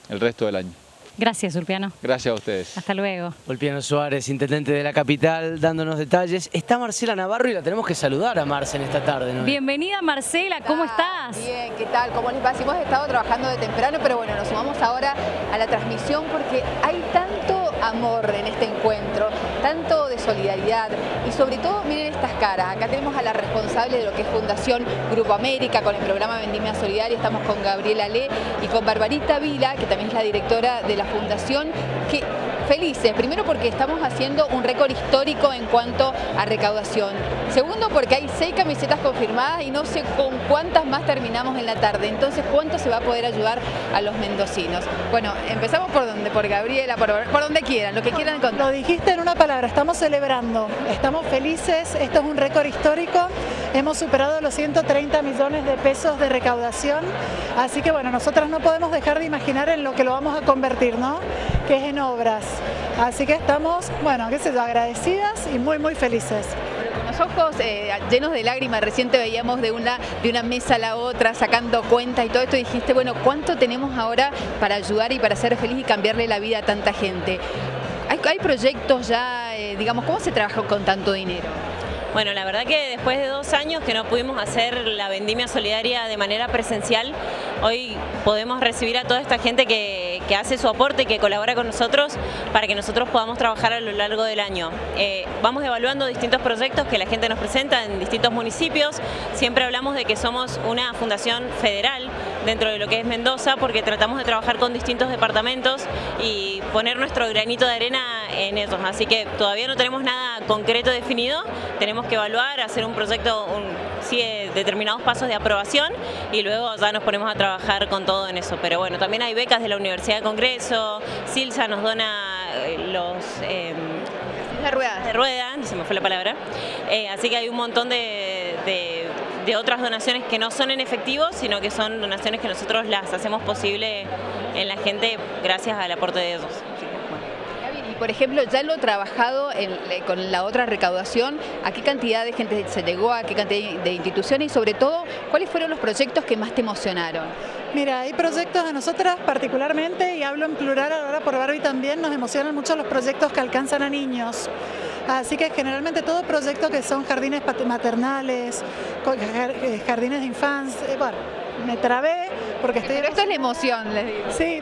el resto del año. Gracias, Ulpiano. Gracias a ustedes. Hasta luego. Ulpiano Suárez, intendente de la capital, dándonos detalles. Está Marcela Navarro y la tenemos que saludar a Marce en esta tarde. ¿no? Bienvenida, Marcela. ¿Cómo estás? Bien, ¿qué tal? ¿Cómo les va? Sí, hemos estado trabajando de temprano, pero bueno, nos sumamos ahora a la transmisión porque hay tanto amor en este encuentro, tanto de solidaridad y sobre todo, miren estas caras. Acá tenemos a la responsable de lo que es Fundación Grupo América con el programa Vendimia Solidaria. Estamos con Gabriela Le y con Barbarita Vila, que también es la directora de la fundación, que felices. Primero porque estamos haciendo un récord histórico en cuanto a recaudación. Segundo porque hay seis camisetas confirmadas y no sé con cuántas más terminamos en la tarde. Entonces, ¿cuánto se va a poder ayudar a los mendocinos? Bueno, empezamos por donde, por Gabriela, por, por donde lo que quieran. Lo dijiste en una palabra, estamos celebrando, estamos felices, esto es un récord histórico. Hemos superado los 130 millones de pesos de recaudación, así que bueno, nosotras no podemos dejar de imaginar en lo que lo vamos a convertir, ¿no? Que es en obras. Así que estamos, bueno, qué sé yo, agradecidas y muy, muy felices ojos eh, llenos de lágrimas, recién te veíamos de una, de una mesa a la otra, sacando cuenta y todo esto, dijiste, bueno, ¿cuánto tenemos ahora para ayudar y para ser feliz y cambiarle la vida a tanta gente? ¿Hay, hay proyectos ya, eh, digamos, cómo se trabaja con tanto dinero? Bueno, la verdad que después de dos años que no pudimos hacer la vendimia solidaria de manera presencial, hoy podemos recibir a toda esta gente que, hace su aporte, que colabora con nosotros para que nosotros podamos trabajar a lo largo del año. Eh, vamos evaluando distintos proyectos que la gente nos presenta en distintos municipios. Siempre hablamos de que somos una fundación federal, dentro de lo que es Mendoza porque tratamos de trabajar con distintos departamentos y poner nuestro granito de arena en ellos. Así que todavía no tenemos nada concreto definido, tenemos que evaluar, hacer un proyecto, un, sigue determinados pasos de aprobación y luego ya nos ponemos a trabajar con todo en eso. Pero bueno, también hay becas de la Universidad de Congreso, Silsa nos dona eh, los... Eh, de rueda. De rueda, se me fue la palabra. Eh, así que hay un montón de, de, de, otras donaciones que no son en efectivo, sino que son donaciones que nosotros las hacemos posible en la gente gracias al aporte de ellos. Y por ejemplo, ya lo trabajado en, con la otra recaudación, ¿a qué cantidad de gente se llegó, a qué cantidad de instituciones y sobre todo, cuáles fueron los proyectos que más te emocionaron? Mira, hay proyectos de nosotras particularmente, y hablo en plural ahora por Barbie también, nos emocionan mucho los proyectos que alcanzan a niños. Así que generalmente todo proyecto que son jardines maternales, jardines de infancia, bueno, me trabé porque estoy... Pero esto es la emoción, les digo. Sí,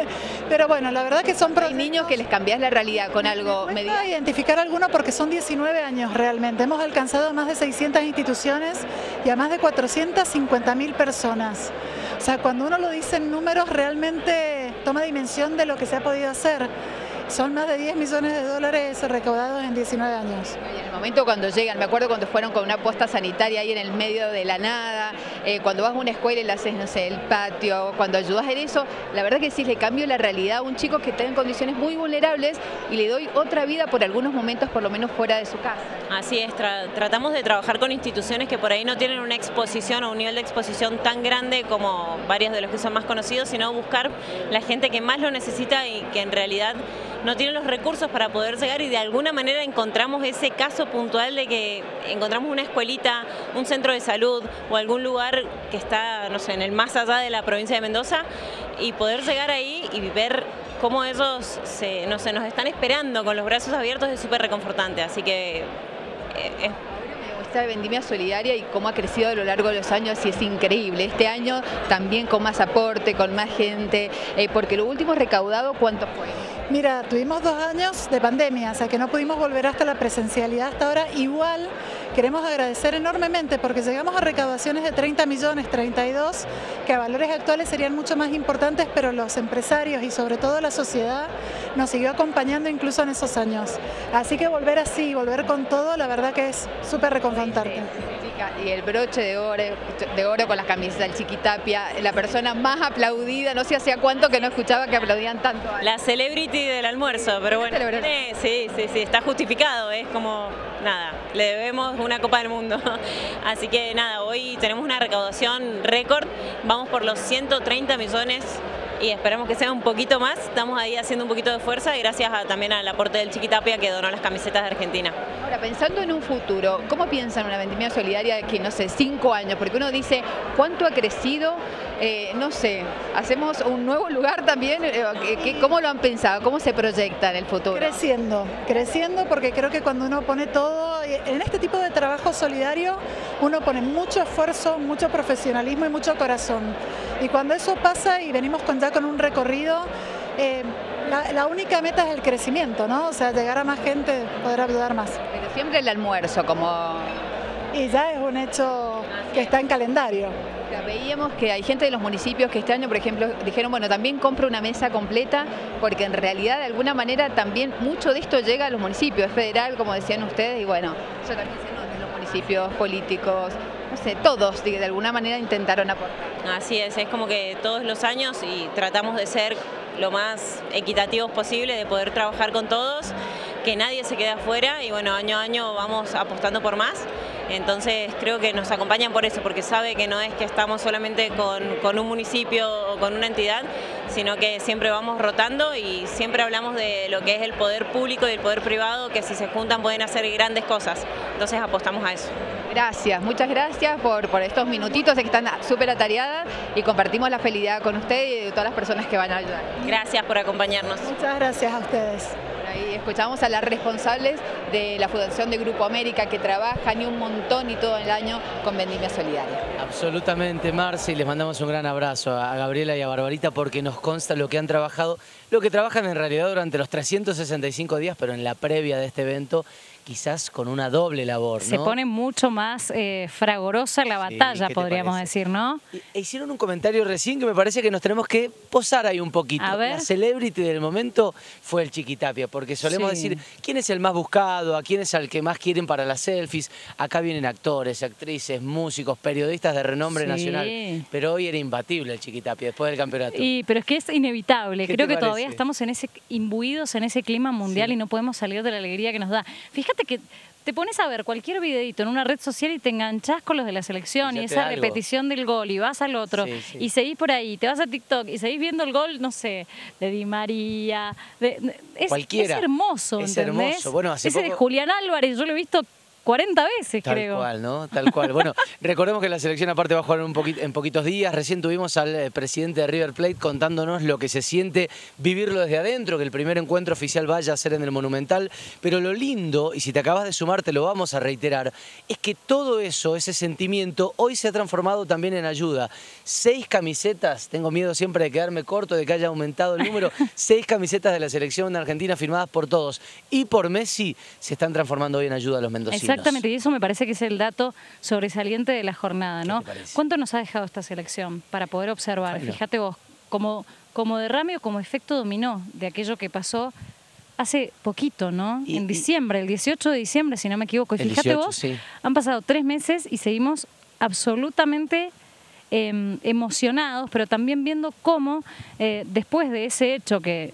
pero bueno, la verdad que son... Hay niños que les cambias la realidad con algo medio... identificar alguno porque son 19 años realmente. Hemos alcanzado a más de 600 instituciones y a más de 450 mil personas. O sea, cuando uno lo dice en números realmente toma dimensión de lo que se ha podido hacer. Son más de 10 millones de dólares recaudados en 19 años. Y en el momento cuando llegan, me acuerdo cuando fueron con una posta sanitaria ahí en el medio de la nada, eh, cuando vas a una escuela y le haces, no sé, el patio, cuando ayudas en eso, la verdad que sí le cambio la realidad a un chico que está en condiciones muy vulnerables y le doy otra vida por algunos momentos, por lo menos fuera de su casa. Así es, tra tratamos de trabajar con instituciones que por ahí no tienen una exposición o un nivel de exposición tan grande como varios de los que son más conocidos, sino buscar la gente que más lo necesita y que en realidad no tienen los recursos para poder llegar y de alguna manera encontramos ese caso puntual de que encontramos una escuelita, un centro de salud o algún lugar que está, no sé, en el más allá de la provincia de Mendoza y poder llegar ahí y ver cómo ellos no sé, nos están esperando con los brazos abiertos es súper reconfortante, así que... Eh, esta vendimia solidaria y cómo ha crecido a lo largo de los años y es increíble. Este año también con más aporte, con más gente, eh, porque lo último recaudado, ¿cuánto fue? Mira, tuvimos dos años de pandemia, o sea que no pudimos volver hasta la presencialidad hasta ahora. Igual queremos agradecer enormemente porque llegamos a recaudaciones de 30 millones, 32, que a valores actuales serían mucho más importantes, pero los empresarios y sobre todo la sociedad nos siguió acompañando incluso en esos años. Así que volver así, volver con todo, la verdad que es súper reconfortante. Y el broche de oro, de oro con las camisas del Chiquitapia, la persona más aplaudida, no sé hacía cuánto que no escuchaba que aplaudían tanto. La celebrity del almuerzo, pero bueno, sí, sí, sí, está justificado, es como, nada, le debemos una Copa del Mundo. Así que nada, hoy tenemos una recaudación récord, vamos por los 130 millones y esperamos que sea un poquito más. Estamos ahí haciendo un poquito de fuerza y gracias también al aporte del Chiquitapia que donó las camisetas de Argentina. Ahora, pensando en un futuro, ¿cómo piensan una vendimia solidaria de que, no sé, cinco años? Porque uno dice, ¿cuánto ha crecido? Eh, no sé, ¿hacemos un nuevo lugar también? Eh, ¿Cómo lo han pensado? ¿Cómo se proyecta en el futuro? Creciendo, creciendo porque creo que cuando uno pone todo, en este tipo de trabajo solidario, uno pone mucho esfuerzo, mucho profesionalismo y mucho corazón. Y cuando eso pasa y venimos con, ya con un recorrido, eh, la, la, única meta es el crecimiento, ¿no? O sea, llegar a más gente, poder ayudar más. Pero siempre el almuerzo, como... Y ya es un hecho que está en calendario. Veíamos que hay gente de los municipios que este año, por ejemplo, dijeron, bueno, también compro una mesa completa, porque en realidad, de alguna manera, también mucho de esto llega a los municipios, es federal, como decían ustedes, y bueno, eso también se nota en los municipios políticos, todos de alguna manera intentaron aportar. Así es, es como que todos los años y tratamos de ser lo más equitativos posible, de poder trabajar con todos, que nadie se quede afuera y bueno, año a año vamos apostando por más. Entonces creo que nos acompañan por eso, porque sabe que no es que estamos solamente con, con, un municipio o con una entidad, sino que siempre vamos rotando y siempre hablamos de lo que es el poder público y el poder privado, que si se juntan pueden hacer grandes cosas. Entonces apostamos a eso. Gracias, muchas gracias por, por estos minutitos que están súper atareadas y compartimos la felicidad con usted y de todas las personas que van a ayudar. Gracias por acompañarnos. Muchas gracias a ustedes. Ahí escuchamos a las responsables de la Fundación de Grupo América que trabajan y un montón y todo el año con Vendimia Solidaria. Absolutamente, Marce, y les mandamos un gran abrazo a Gabriela y a Barbarita porque nos consta lo que han trabajado, lo que trabajan en realidad durante los 365 días, pero en la previa de este evento, quizás con una doble labor, ¿no? Se pone mucho más eh, fragorosa la batalla, ¿qué te podríamos decir, ¿no? E hicieron un comentario recién que me parece que nos tenemos que posar ahí un poquito. A ver. La celebrity del momento fue el Chiquitapia, porque solemos Sí. decir quién es el más buscado, a quién es al que más quieren para las selfies. Acá vienen actores, actrices, músicos, periodistas de renombre Sí. nacional. Pero hoy era imbatible el Chiquitapia después del campeonato. Y, pero es que es inevitable. ¿Qué Creo que todavía estamos en ese imbuidos en ese clima mundial y no podemos salir de la alegría que nos da. Fíjate que te pones a ver cualquier videito en una red social y te enganchás con los de la selección y esa repetición del gol y vas al otro Sí, sí. y seguís por ahí, te vas a TikTok y seguís viendo el gol, no sé, de Di María, de- es, Cualquiera. es hermoso, Es hermoso. Bueno, hace Ese de Julián Álvarez, yo lo he visto 40 veces, Tal creo. cual, ¿no? Tal cual. Bueno, recordemos que la selección aparte va a jugar un poquito, en poquitos días. Recién tuvimos al eh, presidente de River Plate contándonos lo que se siente vivirlo desde adentro, que el primer encuentro oficial vaya a ser en el Monumental. Pero lo lindo, y si te acabas de sumar te lo vamos a reiterar, es que todo eso, ese sentimiento, hoy se ha transformado también en ayuda. Seis camisetas, tengo miedo siempre de quedarme corto, de que haya aumentado el número, seis camisetas de la selección argentina firmadas por todos y por Messi se están transformando hoy en ayuda a los mendocinos. Exactamente, y eso me parece que es el dato sobresaliente de la jornada, ¿no? ¿Cuánto nos ha dejado esta selección para poder observar? Bueno. Fíjate vos, como, como derrame o como efecto dominó de aquello que pasó hace poquito, ¿no? en diciembre, el 18 de diciembre, si no me equivoco. Y fíjate 18, vos, sí. han pasado tres meses y seguimos absolutamente eh, emocionados, pero también viendo cómo eh, después de ese hecho que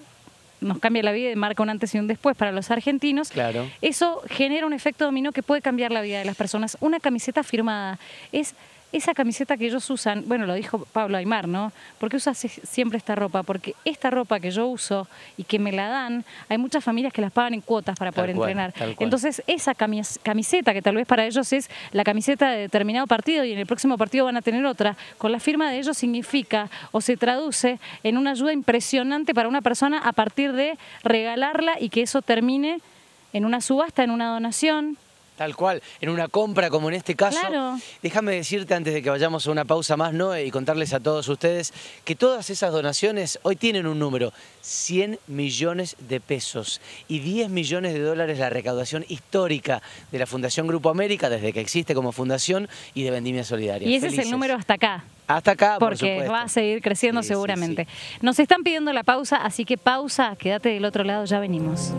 nos cambia la vida y marca un antes y un después para los argentinos, Claro. eso genera un efecto dominó que puede cambiar la vida de las personas. Una camiseta firmada es esa camiseta que ellos usan, bueno, lo dijo Pablo Aymar, ¿no? ¿Por qué usas si- siempre esta ropa? Porque esta ropa que yo uso y que me la dan, hay muchas familias que las pagan en cuotas para poder cual, entrenar. Entonces, esa camis- camiseta, que tal vez para ellos es la camiseta de determinado partido y en el próximo partido van a tener otra, con la firma de ellos significa o se traduce en una ayuda impresionante para una persona a partir de regalarla y que eso termine en una subasta, en una donación. Tal cual, en una compra como en este caso. Claro. Déjame decirte antes de que vayamos a una pausa más, Noé, y contarles a todos ustedes que todas esas donaciones hoy tienen un número, 100 millones de pesos y 10 millones de dólares la recaudación histórica de la Fundación Grupo América desde que existe como fundación y de Vendimia Solidaria. Y ese es el número hasta acá. Hasta acá, por Porque va a seguir creciendo Sí, sí, seguramente. Nos están pidiendo la pausa, así que pausa, quédate del otro lado, ya venimos.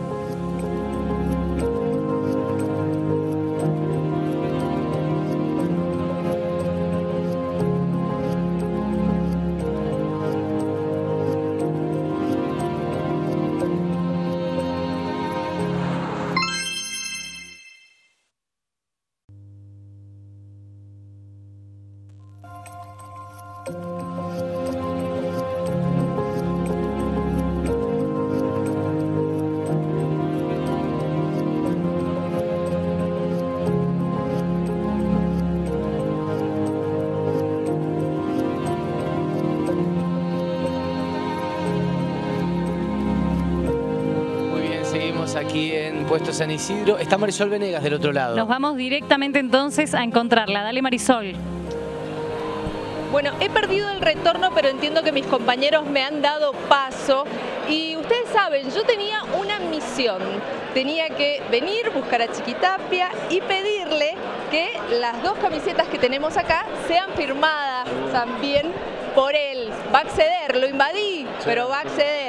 San Isidro. Está Marisol Venegas del otro lado. Nos vamos directamente entonces a encontrarla. Dale Marisol. Bueno, he perdido el retorno, pero entiendo que mis compañeros me han dado paso. Y ustedes saben, yo tenía una misión. Tenía que venir, buscar a Chiquitapia y pedirle que las dos camisetas que tenemos acá sean firmadas también por él. Va a acceder, lo invadí, pero va a acceder.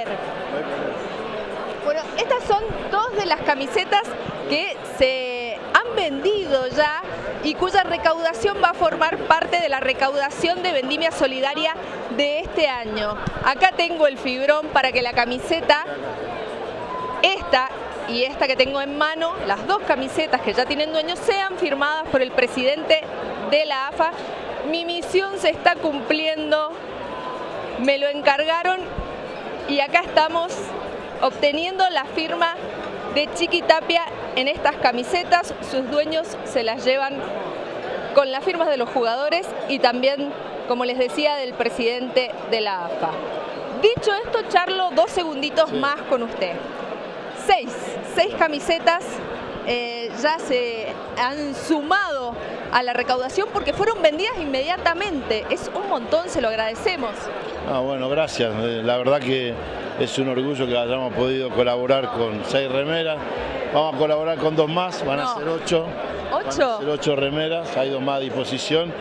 Bueno, estas son dos de las camisetas que se han vendido ya y cuya recaudación va a formar parte de la recaudación de Vendimia Solidaria de este año. Acá tengo el fibrón para que la camiseta, esta y esta que tengo en mano, las dos camisetas que ya tienen dueño, sean firmadas por el presidente de la AFA. Mi misión se está cumpliendo, me lo encargaron y acá estamos obteniendo la firma de Chiqui Tapia en estas camisetas. Sus dueños se las llevan con las firmas de los jugadores y también, como les decía, del presidente de la AFA. Dicho esto, charlo dos segunditos más con usted. Seis, seis camisetas eh, ya se han sumado a la recaudación porque fueron vendidas inmediatamente. Es un montón, se lo agradecemos. Ah, bueno, gracias. Eh, La verdad que es un orgullo que hayamos podido colaborar con seis remeras. Vamos a colaborar con dos más, van a ser ocho. Van a ¿Ocho? ser ocho remeras, hay dos más a disposición.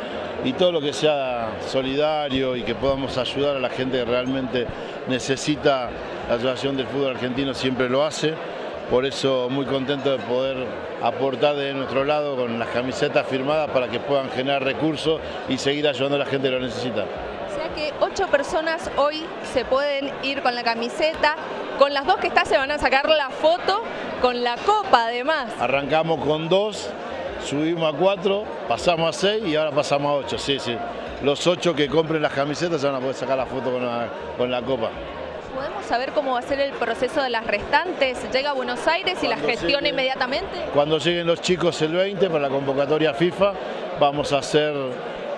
Y todo lo que sea solidario y que podamos ayudar a la gente que realmente necesita la ayudación del fútbol argentino siempre lo hace. Por eso muy contento de poder aportar de nuestro lado con las camisetas firmadas para que puedan generar recursos y seguir ayudando a la gente que lo necesita. O sea que ocho personas hoy se pueden ir con la camiseta. Con las dos que está se van a sacar la foto con la copa además. Arrancamos con dos, subimos a cuatro, pasamos a seis y ahora pasamos a ocho. Sí, sí. Los ocho que compren las camisetas se van a poder sacar la foto con la, con la copa. ¿Podemos saber cómo va a ser el proceso de las restantes? ¿Llega a Buenos Aires y las gestiona llegue- inmediatamente? Cuando lleguen los chicos el 20 para la convocatoria FIFA, vamos a hacer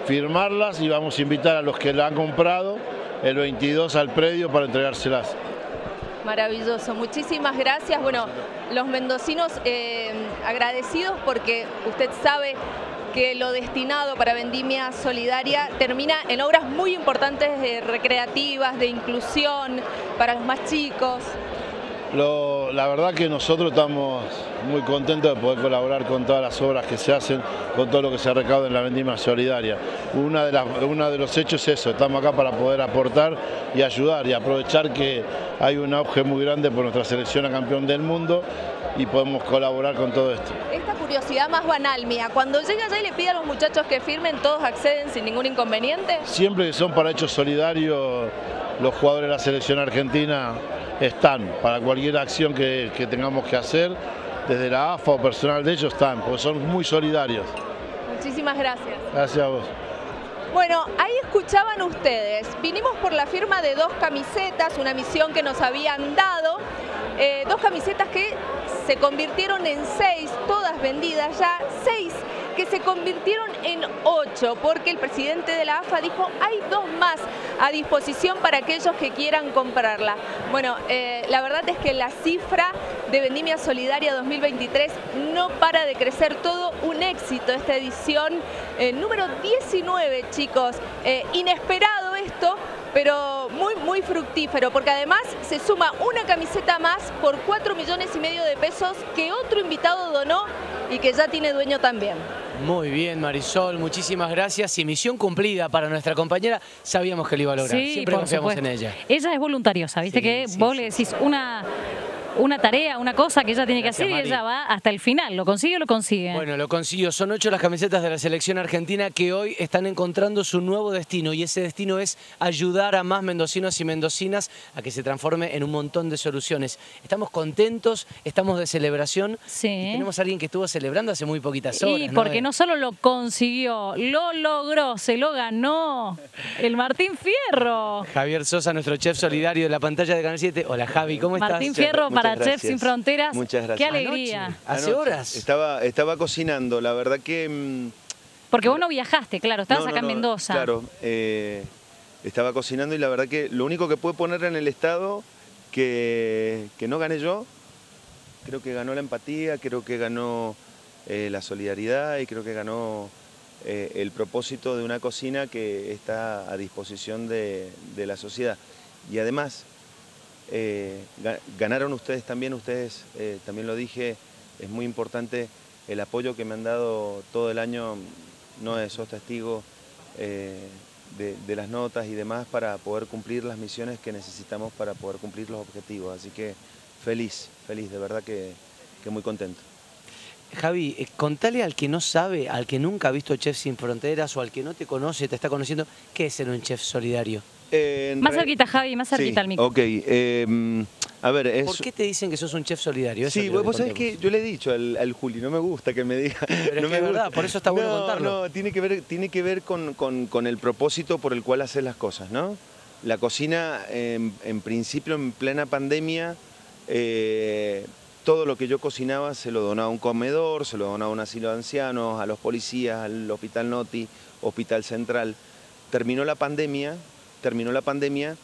firmarlas y vamos a invitar a los que la han comprado el 22 al predio para entregárselas. Maravilloso, muchísimas gracias. Bueno, los mendocinos eh, agradecidos porque usted sabe que lo destinado para Vendimia Solidaria termina en obras muy importantes eh, recreativas, de inclusión, para los más chicos. La verdad que nosotros estamos muy contentos de poder colaborar con todas las obras que se hacen, con todo lo que se recauda en la vendimia solidaria. Una de, las, uno de los hechos es eso, estamos acá para poder aportar y ayudar y aprovechar que hay un auge muy grande por nuestra selección a campeón del mundo y podemos colaborar con todo esto. Esta curiosidad más banal mía, cuando llega allá y le pide a los muchachos que firmen, todos acceden sin ningún inconveniente. Siempre que son para hechos solidarios, los jugadores de la selección argentina están para cualquier acción que, que tengamos que hacer, desde la AFA o personal de ellos están, porque son muy solidarios. Muchísimas gracias. Gracias a vos. Bueno, ahí escuchaban ustedes. Vinimos por la firma de dos camisetas, una misión que nos habían dado. eh, dos camisetas que se convirtieron en seis, todas vendidas ya, seis que se convirtieron en ocho, porque el presidente de la AFA dijo hay dos más a disposición para aquellos que quieran comprarla. Bueno, eh, la verdad es que la cifra de Vendimia Solidaria 2023 no para de crecer, todo un éxito esta edición eh, número 19, chicos. Eh, inesperado esto, pero muy, muy fructífero, porque además se suma una camiseta más por 4 millones y medio de pesos que otro invitado donó y que ya tiene dueño también. Muy bien, Marisol, muchísimas gracias. Y misión cumplida para nuestra compañera. Sabíamos que lo iba a lograr. Sí, Siempre confiamos supuesto. en ella. Ella es voluntariosa, ¿viste? Sí, que sí, vos le decís una, una tarea, una cosa que ella tiene Gracias, que hacer y ella va hasta el final. ¿Lo consigue o lo consigue? Bueno, lo consiguió. Son ocho las camisetas de la selección argentina que hoy están encontrando su nuevo destino y ese destino es ayudar a más mendocinos y mendocinas a que se transforme en un montón de soluciones. Estamos contentos, estamos de celebración Sí. y tenemos a alguien que estuvo celebrando hace muy poquitas horas. Y ¿no? porque no solo lo consiguió, lo logró, se lo ganó el Martín Fierro. Javier Sosa, nuestro chef solidario de la pantalla de Canal 7. Hola Javi, ¿cómo estás? Martín Fierro para gracias. Sin Fronteras. Muchas Qué gracias. alegría. Hace Anoche. horas. Estaba, estaba cocinando, la verdad que... mm, Porque vos no viajaste, claro, estabas no, no, acá en no, Mendoza. Claro, eh, estaba cocinando y la verdad que lo único que pude poner en el estado que, que no gané yo, creo que ganó la empatía, creo que ganó eh, la solidaridad y creo que ganó eh, el propósito de una cocina que está a disposición de, de la sociedad. Y además, eh, ga- ganaron ustedes también, ustedes eh, también lo dije, es muy importante el apoyo que me han dado todo el año, no sos testigo eh, de, las notas y demás para poder cumplir las misiones que necesitamos para poder cumplir los objetivos. Así que feliz, feliz, de verdad que, que muy contento. Javi, contale al que no sabe, al que nunca ha visto Chef Sin Fronteras o al que no te conoce, te está conociendo, ¿qué es ser un chef solidario? Eh, Más cerquita, Javi, más cerquita Sí, al micro. Ok, eh, a ver, es... ¿Por qué te dicen que sos un chef solidario? Eso Sí, vos, vos que sabés que yo le he dicho al, al Juli, no me gusta que me diga. Pero es no que me es verdad, gusta. por eso está bueno No, contarlo. No, tiene que ver, tiene que ver con, con- con el propósito por el cual haces las cosas, ¿no? La cocina, en, en principio, en plena pandemia, eh, todo lo que yo cocinaba se lo donaba a un comedor, se lo donaba a un asilo de ancianos, a los policías, al Hospital Noti, Hospital Central. Terminó la pandemia, terminó la pandemia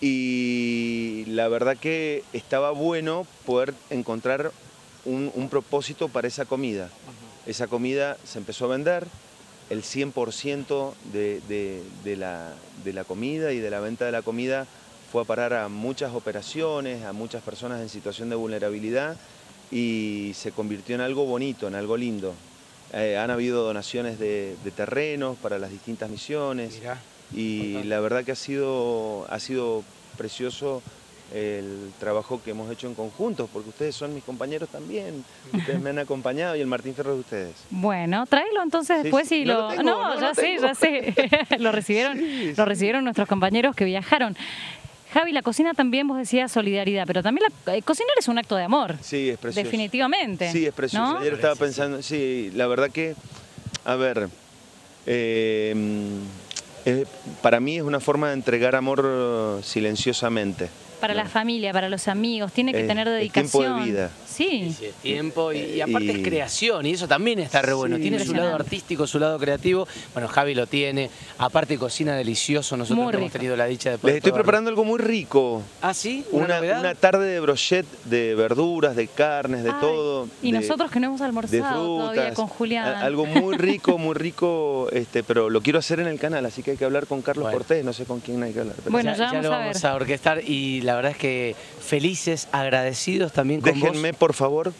y la verdad que estaba bueno poder encontrar un, un propósito para esa comida. Esa comida se empezó a vender, el 100% de, de- de la, de la comida y de la venta de la comida fue a parar a muchas operaciones, a muchas personas en situación de vulnerabilidad y se convirtió en algo bonito, en algo lindo. Eh, han habido donaciones de, de terrenos para las distintas misiones y la verdad que ha sido, ha sido precioso el trabajo que hemos hecho en conjunto, porque ustedes son mis compañeros también, ustedes me han acompañado y el Martín Ferro de ustedes. Bueno, tráelo entonces Sí, después sí. y No lo... lo tengo, no, no ya lo sé, tengo. ya sé. lo recibieron, lo recibieron nuestros compañeros que viajaron. Javi, la cocina también vos decías solidaridad, pero también la, eh, cocinar es un acto de amor. Sí, es precioso. Definitivamente. Sí, es precioso. ¿no? Ayer estaba pensando, sí, la verdad que, a ver, eh, para mí es una forma de entregar amor eh, silenciosamente. Para la familia, para los amigos, tiene que Es- tener es dedicación. tiempo de vida. Sí. Sí, es tiempo y, y aparte Y- es creación y eso también está re bueno. Sí. Tiene su lado artístico, su lado creativo. Bueno, Javi lo tiene. Aparte cocina delicioso. Nosotros Muy hemos tenido la dicha de Les poder estoy probarlo. preparando algo muy rico. ¿Ah, sí? ¿Una, Una, novedad? una tarde de brochet de verduras, de carnes, de Ay, todo. Y de- nosotros que no hemos de almorzado todavía frutas, con Julián. a- algo muy rico, muy rico, este, pero lo quiero hacer en el canal, así que hay que hablar con Carlos Bueno. Cortés, no sé con quién hay que hablar. pero- Bueno, ya ya, vamos lo a vamos a orquestar y la verdad es que felices, agradecidos también con Déjenme, por favor,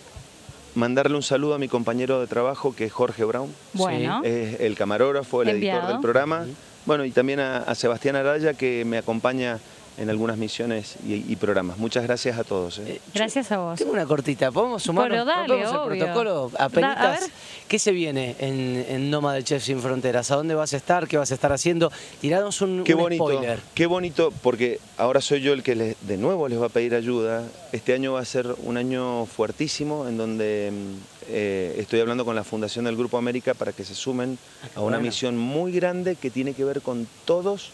mandarle un saludo a mi compañero de trabajo, que es Jorge Brown. Bueno. Es el camarógrafo, el Enviado. editor del programa. Bueno, y también a, a Sebastián Araya, que me acompaña en algunas misiones y, y programas. Muchas gracias a todos. ¿eh? Gracias a vos. Tengo una cortita, ¿podemos sumarnos? Dale, ¿Rompemos el obvio. protocolo? Da- a Apenitas. ver. ¿Qué se viene en, en Noma del Chef Sin Fronteras? ¿A dónde vas a estar? ¿Qué vas a estar haciendo? Tiranos un, Qué un bonito, spoiler. qué bonito, porque ahora soy yo el que les- de nuevo les va a pedir ayuda. Este año va a ser un año fuertísimo en donde mm, eh, estoy hablando con la Fundación del Grupo América para que se sumen a una bueno. misión muy grande que tiene que ver con todos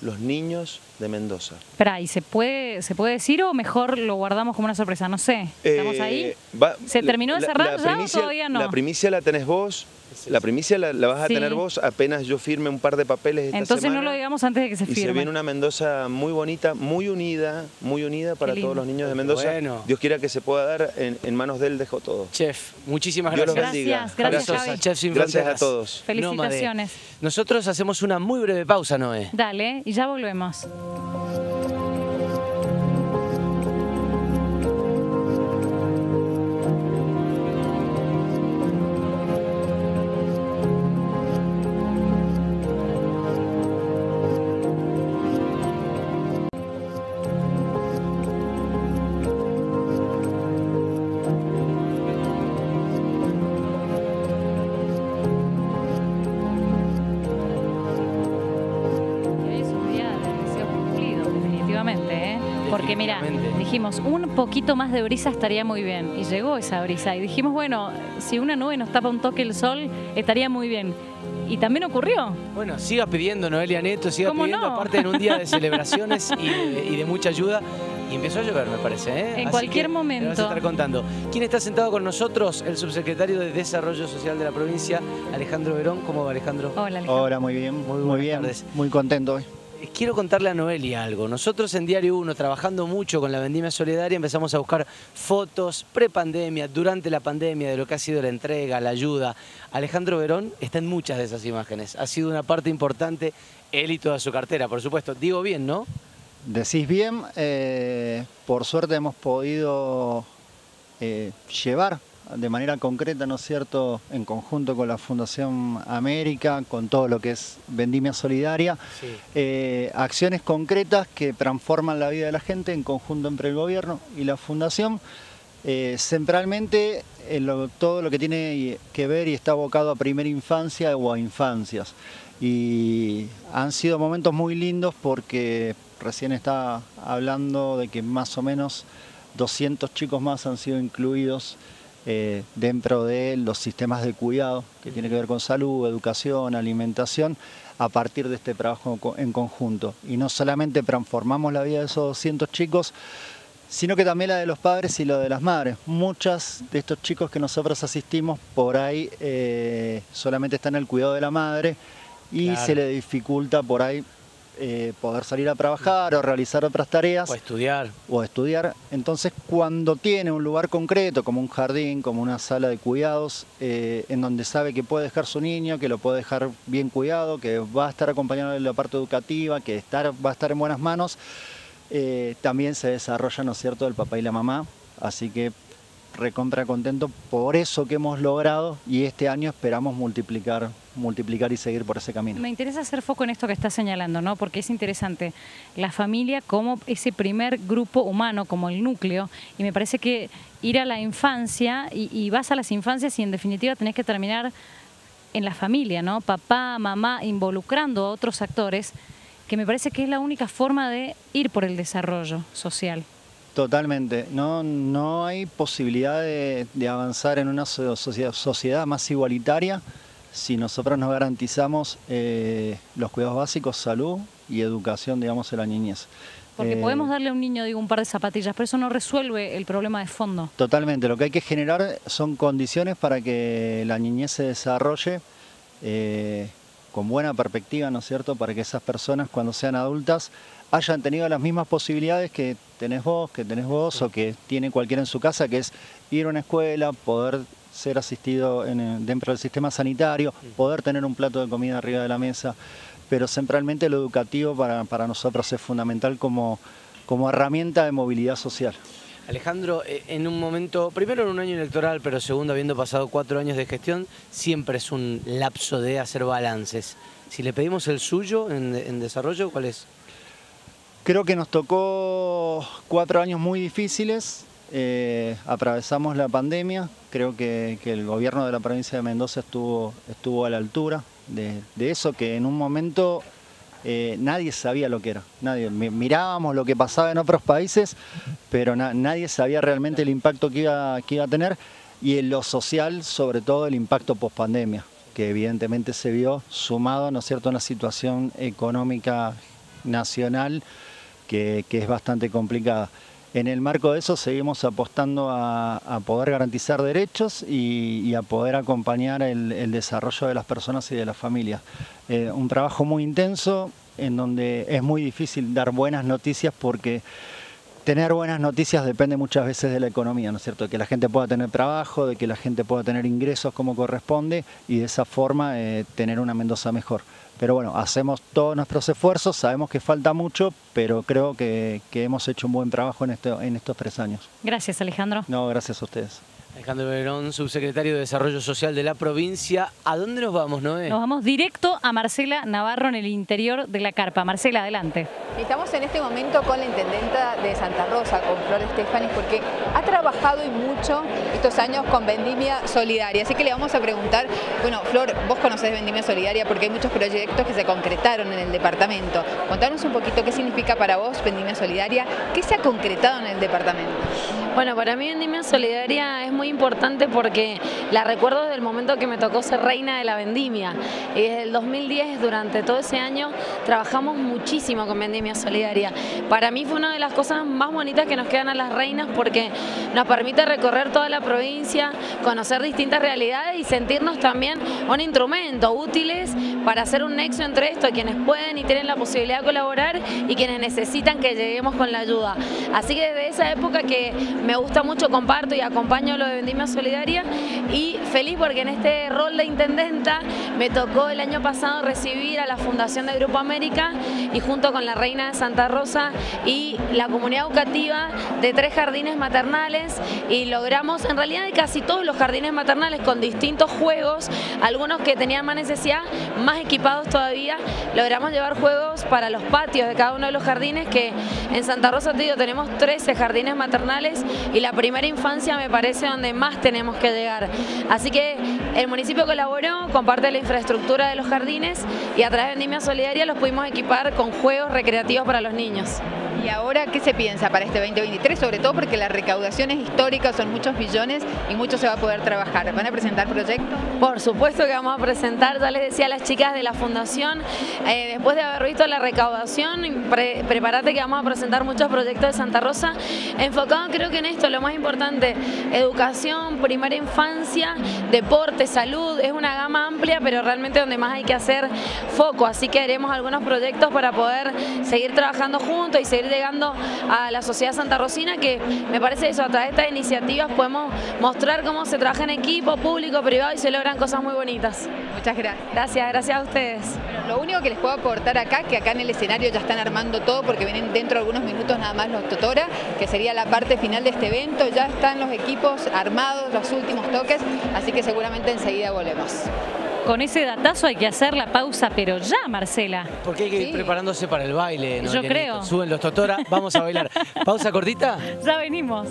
los niños de Mendoza. Espera, ¿y se puede, se puede decir o mejor lo guardamos como una sorpresa? No sé. ¿Estamos Eh, ahí? va- ¿Se la- terminó de cerrar la ya o todavía no? La primicia la tenés vos, la primicia la, la vas a Sí. tener vos apenas yo firme un par de papeles esta Entonces semana. no lo digamos antes de que se Y se firme. viene una Mendoza muy bonita, muy unida, muy unida para todos los niños de Mendoza. bueno. Dios quiera que se pueda dar, en, en manos de él dejo todo. Chef, muchísimas Dios los gracias. bendiga. Gracias, gracias, Abrazos Javi. a Chef Sin Gracias a todos. Felicitaciones. Nómade. Nosotros hacemos una muy breve pausa, Noé. Dale, y ya volvemos. Porque mira, dijimos, un poquito más de brisa estaría muy bien. Y llegó esa brisa. Y dijimos, bueno, si una nube nos tapa un toque el sol, estaría muy bien. Y también ocurrió. Bueno, siga pidiendo, Noelia Neto, siga ¿Cómo pidiendo, no? aparte en un día de celebraciones y de, y de mucha ayuda. Y empezó a llover, me parece. ¿eh? En Así cualquier que momento. vas a estar contando. ¿Quién está sentado con nosotros? El subsecretario de Desarrollo Social de la provincia, Alejandro Verón. ¿Cómo va, Alejandro? Hola, Alejandro. Hola, muy bien, muy, bien, tardes. muy contento hoy. Quiero contarle a Noelia algo. Nosotros en Diario 1, trabajando mucho con la Vendimia Solidaria, empezamos a buscar fotos pre-pandemia, durante la pandemia, de lo que ha sido la entrega, la ayuda. Alejandro Verón está en muchas de esas imágenes. Ha sido una parte importante, él y toda su cartera, por supuesto. Digo bien, ¿no? Decís bien, eh, por suerte hemos podido eh, llevar de manera concreta, ¿no es cierto?, en conjunto con la Fundación América, con todo lo que es Vendimia Solidaria, eh, acciones concretas que transforman la vida de la gente en conjunto entre el gobierno y la Fundación, eh, centralmente en lo- todo lo que tiene que ver y está abocado a primera infancia o a infancias. Y han sido momentos muy lindos porque recién estaba hablando de que más o menos 200 chicos más han sido incluidos eh, dentro de los sistemas de cuidado que tiene que ver con salud, educación, alimentación, a partir de este trabajo en conjunto. Y no solamente transformamos la vida de esos 200 chicos, sino que también la de los padres y la de las madres. Muchas de estos chicos que nosotros asistimos por ahí eh, solamente están en el cuidado de la madre y Claro. se le dificulta por ahí eh, poder salir a trabajar o realizar otras tareas. O estudiar. O estudiar. Entonces, cuando tiene un lugar concreto, como un jardín, como una sala de cuidados, eh, en donde sabe que puede dejar su niño, que lo puede dejar bien cuidado, que va a estar acompañado de la parte educativa, que estar, va a estar en buenas manos, eh, también se desarrolla, ¿no es cierto?, el papá y la mamá. Así que recontra contento por eso que hemos logrado y este año esperamos multiplicar, multiplicar y seguir por ese camino. Me interesa hacer foco en esto que estás señalando, ¿no? Porque es interesante la familia como ese primer grupo humano, como el núcleo, y me parece que ir a la infancia y, y vas a las infancias y en definitiva tenés que terminar en la familia, ¿no? Papá, mamá, involucrando a otros actores, que me parece que es la única forma de ir por el desarrollo social. Totalmente. No, no hay posibilidad de, de avanzar en una so- sociedad, sociedad más igualitaria si nosotros nos garantizamos eh, los cuidados básicos, salud y educación, digamos, en la niñez. Porque Eh, podemos darle a un niño, digo, un par de zapatillas, pero eso no resuelve el problema de fondo. Totalmente, lo que hay que generar son condiciones para que la niñez se desarrolle eh, con buena perspectiva, ¿no es cierto? Para que esas personas cuando sean adultas hayan tenido las mismas posibilidades que tenés vos, que tenés vos o que tiene cualquiera en su casa, que es ir a una escuela, poder ser asistido en el- dentro del sistema sanitario, poder tener un plato de comida arriba de la mesa, pero centralmente lo educativo para, para nosotros es fundamental como, como herramienta de movilidad social. Alejandro, eh, en un momento, primero en un año electoral, pero segundo habiendo pasado cuatro años de gestión, siempre es un lapso de hacer balances. Si le pedimos el suyo en, en desarrollo, ¿cuál es? Creo que nos tocó cuatro años muy difíciles, eh, atravesamos la pandemia, creo que, el gobierno de la provincia de Mendoza estuvo, estuvo a la altura de, eso, que en un momento eh, nadie sabía lo que era, nadie, mi- mirábamos lo que pasaba en otros países, pero na- nadie sabía realmente el impacto que iba, que iba a tener y en lo social, sobre todo el impacto post-pandemia, que evidentemente se vio sumado, ¿no es cierto?, a una situación económica nacional que, es bastante complicada. En el marco de eso seguimos apostando a, poder garantizar derechos y, a poder acompañar el, el desarrollo de las personas y de las familias. Eh, un trabajo muy intenso en donde es muy difícil dar buenas noticias porque tener buenas noticias depende muchas veces de la economía, ¿no es cierto? De que la gente pueda tener trabajo, de que la gente pueda tener ingresos como corresponde y de esa forma eh, tener una Mendoza mejor. Pero bueno, hacemos todos nuestros esfuerzos, sabemos que falta mucho, pero creo que, que hemos hecho un buen trabajo en, este, en estos tres años. Gracias, Alejandro. No, gracias a ustedes. Alejandro Verón, subsecretario de Desarrollo Social de la provincia. ¿A dónde nos vamos, Noé? Nos vamos directo a Marcela Navarro en el interior de la carpa. Marcela, adelante. Estamos en este momento con la intendenta de Santa Rosa, con Flor Estefanis, porque ha trabajado y mucho estos años con Vendimia Solidaria. Así que le vamos a preguntar, bueno, Flor, vos conocés Vendimia Solidaria porque hay muchos proyectos que se concretaron en el departamento. Contanos un poquito qué significa para vos Vendimia Solidaria, qué se ha concretado en el departamento. Bueno, para mí Vendimia Solidaria es muy importante porque la recuerdo desde el momento que me tocó ser reina de la vendimia. Y desde el 2010, durante todo ese año, trabajamos muchísimo con Vendimia Solidaria. Para mí fue una de las cosas más bonitas que nos quedan a las reinas porque nos permite recorrer toda la provincia, conocer distintas realidades y sentirnos también un instrumento útiles para hacer un nexo entre esto, quienes pueden y tienen la posibilidad de colaborar y quienes necesitan que lleguemos con la ayuda. Así que desde esa época que me gusta mucho, comparto y acompaño lo de Vendimia Solidaria y feliz porque en este rol de intendenta me tocó el año pasado recibir a la Fundación de Grupo América y junto con la Reina de Santa Rosa y la comunidad educativa de tres jardines maternales y logramos en realidad de casi todos los jardines maternales con distintos juegos, algunos que tenían más necesidad, más equipados todavía, logramos llevar juegos para los patios de cada uno de los jardines que en Santa Rosa te digo tenemos 13 jardines maternales y la primera infancia me parece donde más tenemos que llegar. Así que el municipio colaboró, comparte la infraestructura de los jardines y a través de Vendimia Solidaria los pudimos equipar con juegos recreativos para los niños. ¿Y ahora qué se piensa para este 2023? Sobre todo porque las recaudaciones históricas son muchos millones y mucho se va a poder trabajar. ¿Van a presentar proyectos? Por supuesto que vamos a presentar, ya les decía a las chicas de la fundación, eh, después de haber visto la recaudación, pre- prepárate que vamos a presentar muchos proyectos de Santa Rosa, enfocados creo que en esto, lo más importante, educación, primera infancia, deporte, salud, es una gama amplia, pero realmente donde más hay que hacer foco, así que haremos algunos proyectos para poder seguir trabajando juntos y seguir llegando a la sociedad santarrosina, que me parece eso, a través de estas iniciativas podemos mostrar cómo se trabaja en equipo, público, privado y se logran cosas muy bonitas. Muchas gracias. Gracias, gracias. Gracias a ustedes. Bueno, lo único que les puedo aportar acá, que acá en el escenario ya están armando todo porque vienen dentro de algunos minutos nada más los Totora, que sería la parte final de este evento. Ya están los equipos armados, los últimos toques, así que seguramente enseguida volvemos. Con ese datazo hay que hacer la pausa, pero ya, Marcela. Porque hay que ir preparándose para el baile. ¿no, Yo creo. Suben los Totora, vamos a bailar. Pausa cortita. Ya venimos.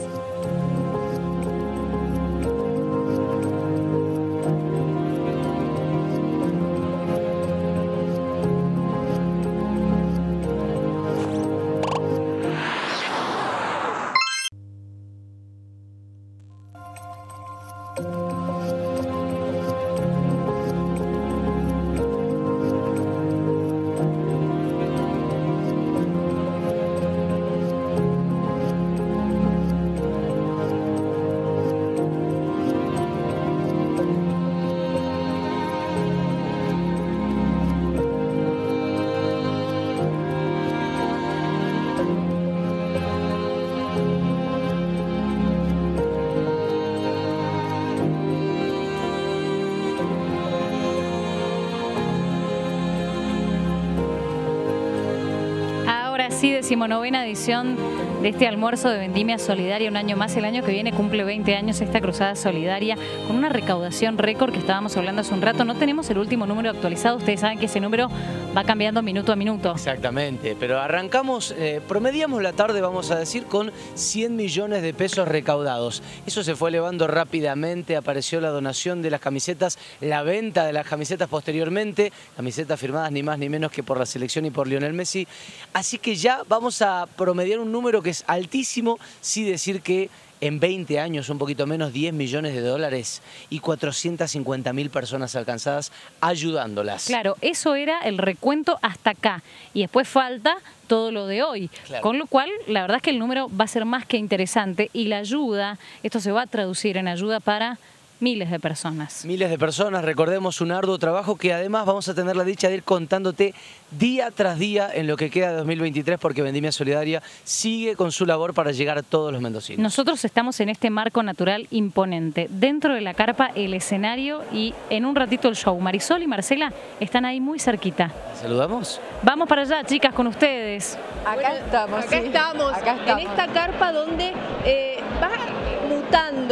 Decimonovena edición de este almuerzo de Vendimia Solidaria, un año más, el año que viene cumple 20 años esta cruzada solidaria con una recaudación récord que estábamos hablando hace un rato. No tenemos el último número actualizado, ustedes saben que ese número va cambiando minuto a minuto. Exactamente, pero arrancamos, eh, promediamos la tarde, vamos a decir, con 100 millones de pesos recaudados. Eso se fue elevando rápidamente, apareció la donación de las camisetas, la venta de las camisetas posteriormente, camisetas firmadas ni más ni menos que por la selección y por Lionel Messi. Así que ya vamos a promediar un número que es altísimo, sí decir que en 20 años, un poquito menos, 10 millones de dólares y 450 mil personas alcanzadas ayudándolas. Claro, eso era el recuento hasta acá. Y después falta todo lo de hoy. Claro. Con lo cual, la verdad es que el número va a ser más que interesante y la ayuda, esto se va a traducir en ayuda para miles de personas. Miles de personas, recordemos un arduo trabajo que además vamos a tener la dicha de ir contándote día tras día en lo que queda de 2023 porque Vendimia Solidaria sigue con su labor para llegar a todos los mendocinos. Nosotros estamos en este marco natural imponente. Dentro de la carpa, el escenario y en un ratito el show. Marisol y Marcela están ahí muy cerquita. ¿Saludamos? Vamos para allá, chicas, con ustedes. Acá estamos. Acá sí. estamos, Acá estamos. en esta carpa donde eh, va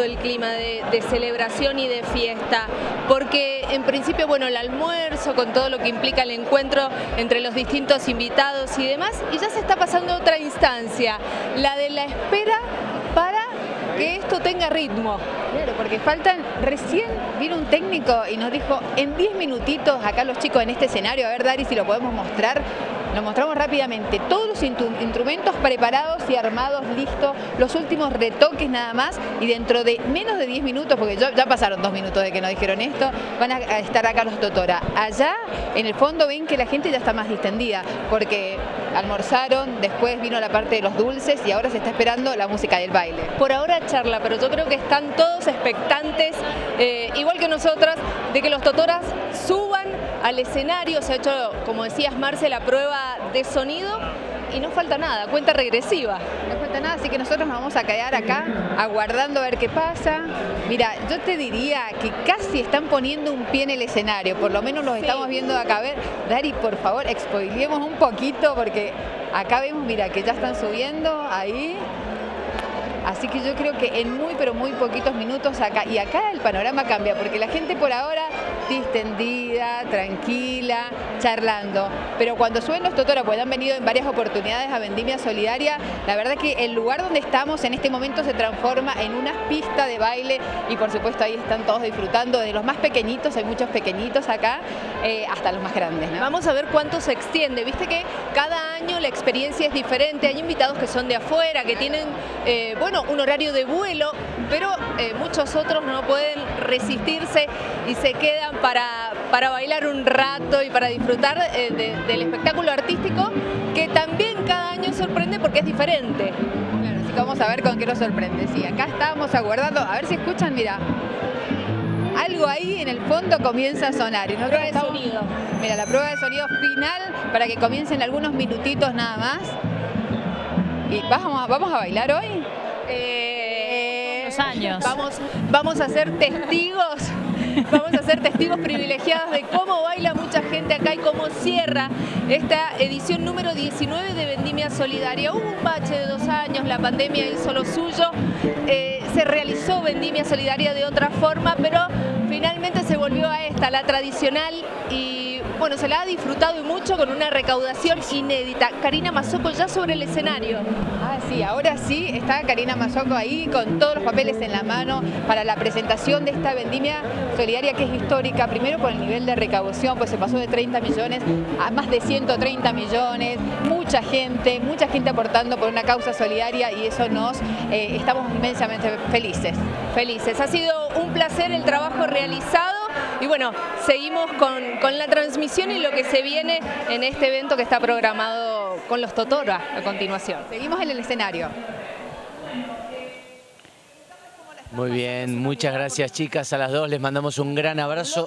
el clima de, de celebración y de fiesta, porque en principio, bueno, el almuerzo con todo lo que implica el encuentro entre los distintos invitados y demás, y ya se está pasando otra instancia, la de la espera para que esto tenga ritmo. Claro, porque faltan, recién vino un técnico y nos dijo, en 10 minutitos, acá los chicos en este escenario, a ver Dari si lo podemos mostrar, lo mostramos rápidamente, todos los instrumentos preparados y armados, listos, los últimos retoques nada más, y dentro de menos de 10 minutos, porque ya pasaron dos minutos de que nos dijeron esto, van a estar acá los Totora. Allá, en el fondo, ven que la gente ya está más distendida, porque almorzaron, después vino la parte de los dulces y ahora se está esperando la música del baile. Por ahora charla, pero yo creo que están todos expectantes, eh, igual que nosotras, de que los Totoras suban al escenario. Se ha hecho, como decías Marce, la prueba de sonido y no falta nada, cuenta regresiva. No falta nada, así que nosotros nos vamos a quedar acá aguardando a ver qué pasa. Mira, yo te diría que casi están poniendo un pie en el escenario, por lo menos los estamos viendo acá. A ver, Dari, por favor, expoliemos un poquito porque acá vemos, mira, que ya están subiendo ahí. Así que yo creo que en muy pero muy poquitos minutos acá, y acá el panorama cambia, porque la gente por ahora distendida, tranquila, charlando. Pero cuando suben los Totora, pues han venido en varias oportunidades a Vendimia Solidaria, la verdad que el lugar donde estamos en este momento se transforma en una pista de baile y por supuesto ahí están todos disfrutando, de los más pequeñitos, hay muchos pequeñitos acá, eh, hasta los más grandes. Vamos a ver cuánto se extiende. Viste que cada año la experiencia es diferente. Hay invitados que son de afuera, que tienen, eh, bueno, un horario de vuelo, pero eh, muchos otros no pueden resistirse y se quedan para, para bailar un rato y para disfrutar eh, de- del espectáculo artístico que también cada año sorprende porque es diferente. Claro, así que vamos a ver con qué nos sorprende. Sí, acá estábamos aguardando, a ver si escuchan, mira. Algo ahí en el fondo comienza a sonar. Y Prueba de sonido. Mira, la prueba de sonido final para que comiencen algunos minutitos nada más. ¿Y vamos a, vamos a bailar hoy? Eh, años. Vamos, vamos a ser testigos Vamos a ser testigos privilegiados de cómo baila mucha gente acá y cómo cierra esta edición número 19 de Vendimia Solidaria. Hubo un bache de dos años, la pandemia hizo lo suyo, eh, se realizó Vendimia Solidaria de otra forma, pero finalmente se volvió a esta, la tradicional y bueno, se la ha disfrutado y mucho con una recaudación inédita. Karina Mazoco ya sobre el escenario. Ah, sí, ahora sí está Karina Mazoco ahí con todos los papeles en la mano para la presentación de esta vendimia solidaria que es histórica. Primero por el nivel de recaudación, pues se pasó de 30 millones a más de 130 millones. Mucha gente, mucha gente aportando por una causa solidaria y eso nos eh, estamos inmensamente felices. Felices. Ha sido un placer el trabajo realizado y bueno, seguimos con, con la transmisión y lo que se viene en este evento que está programado con los Totora a continuación. Seguimos en el escenario. Muy bien, muchas gracias chicas a las dos, les mandamos un gran abrazo.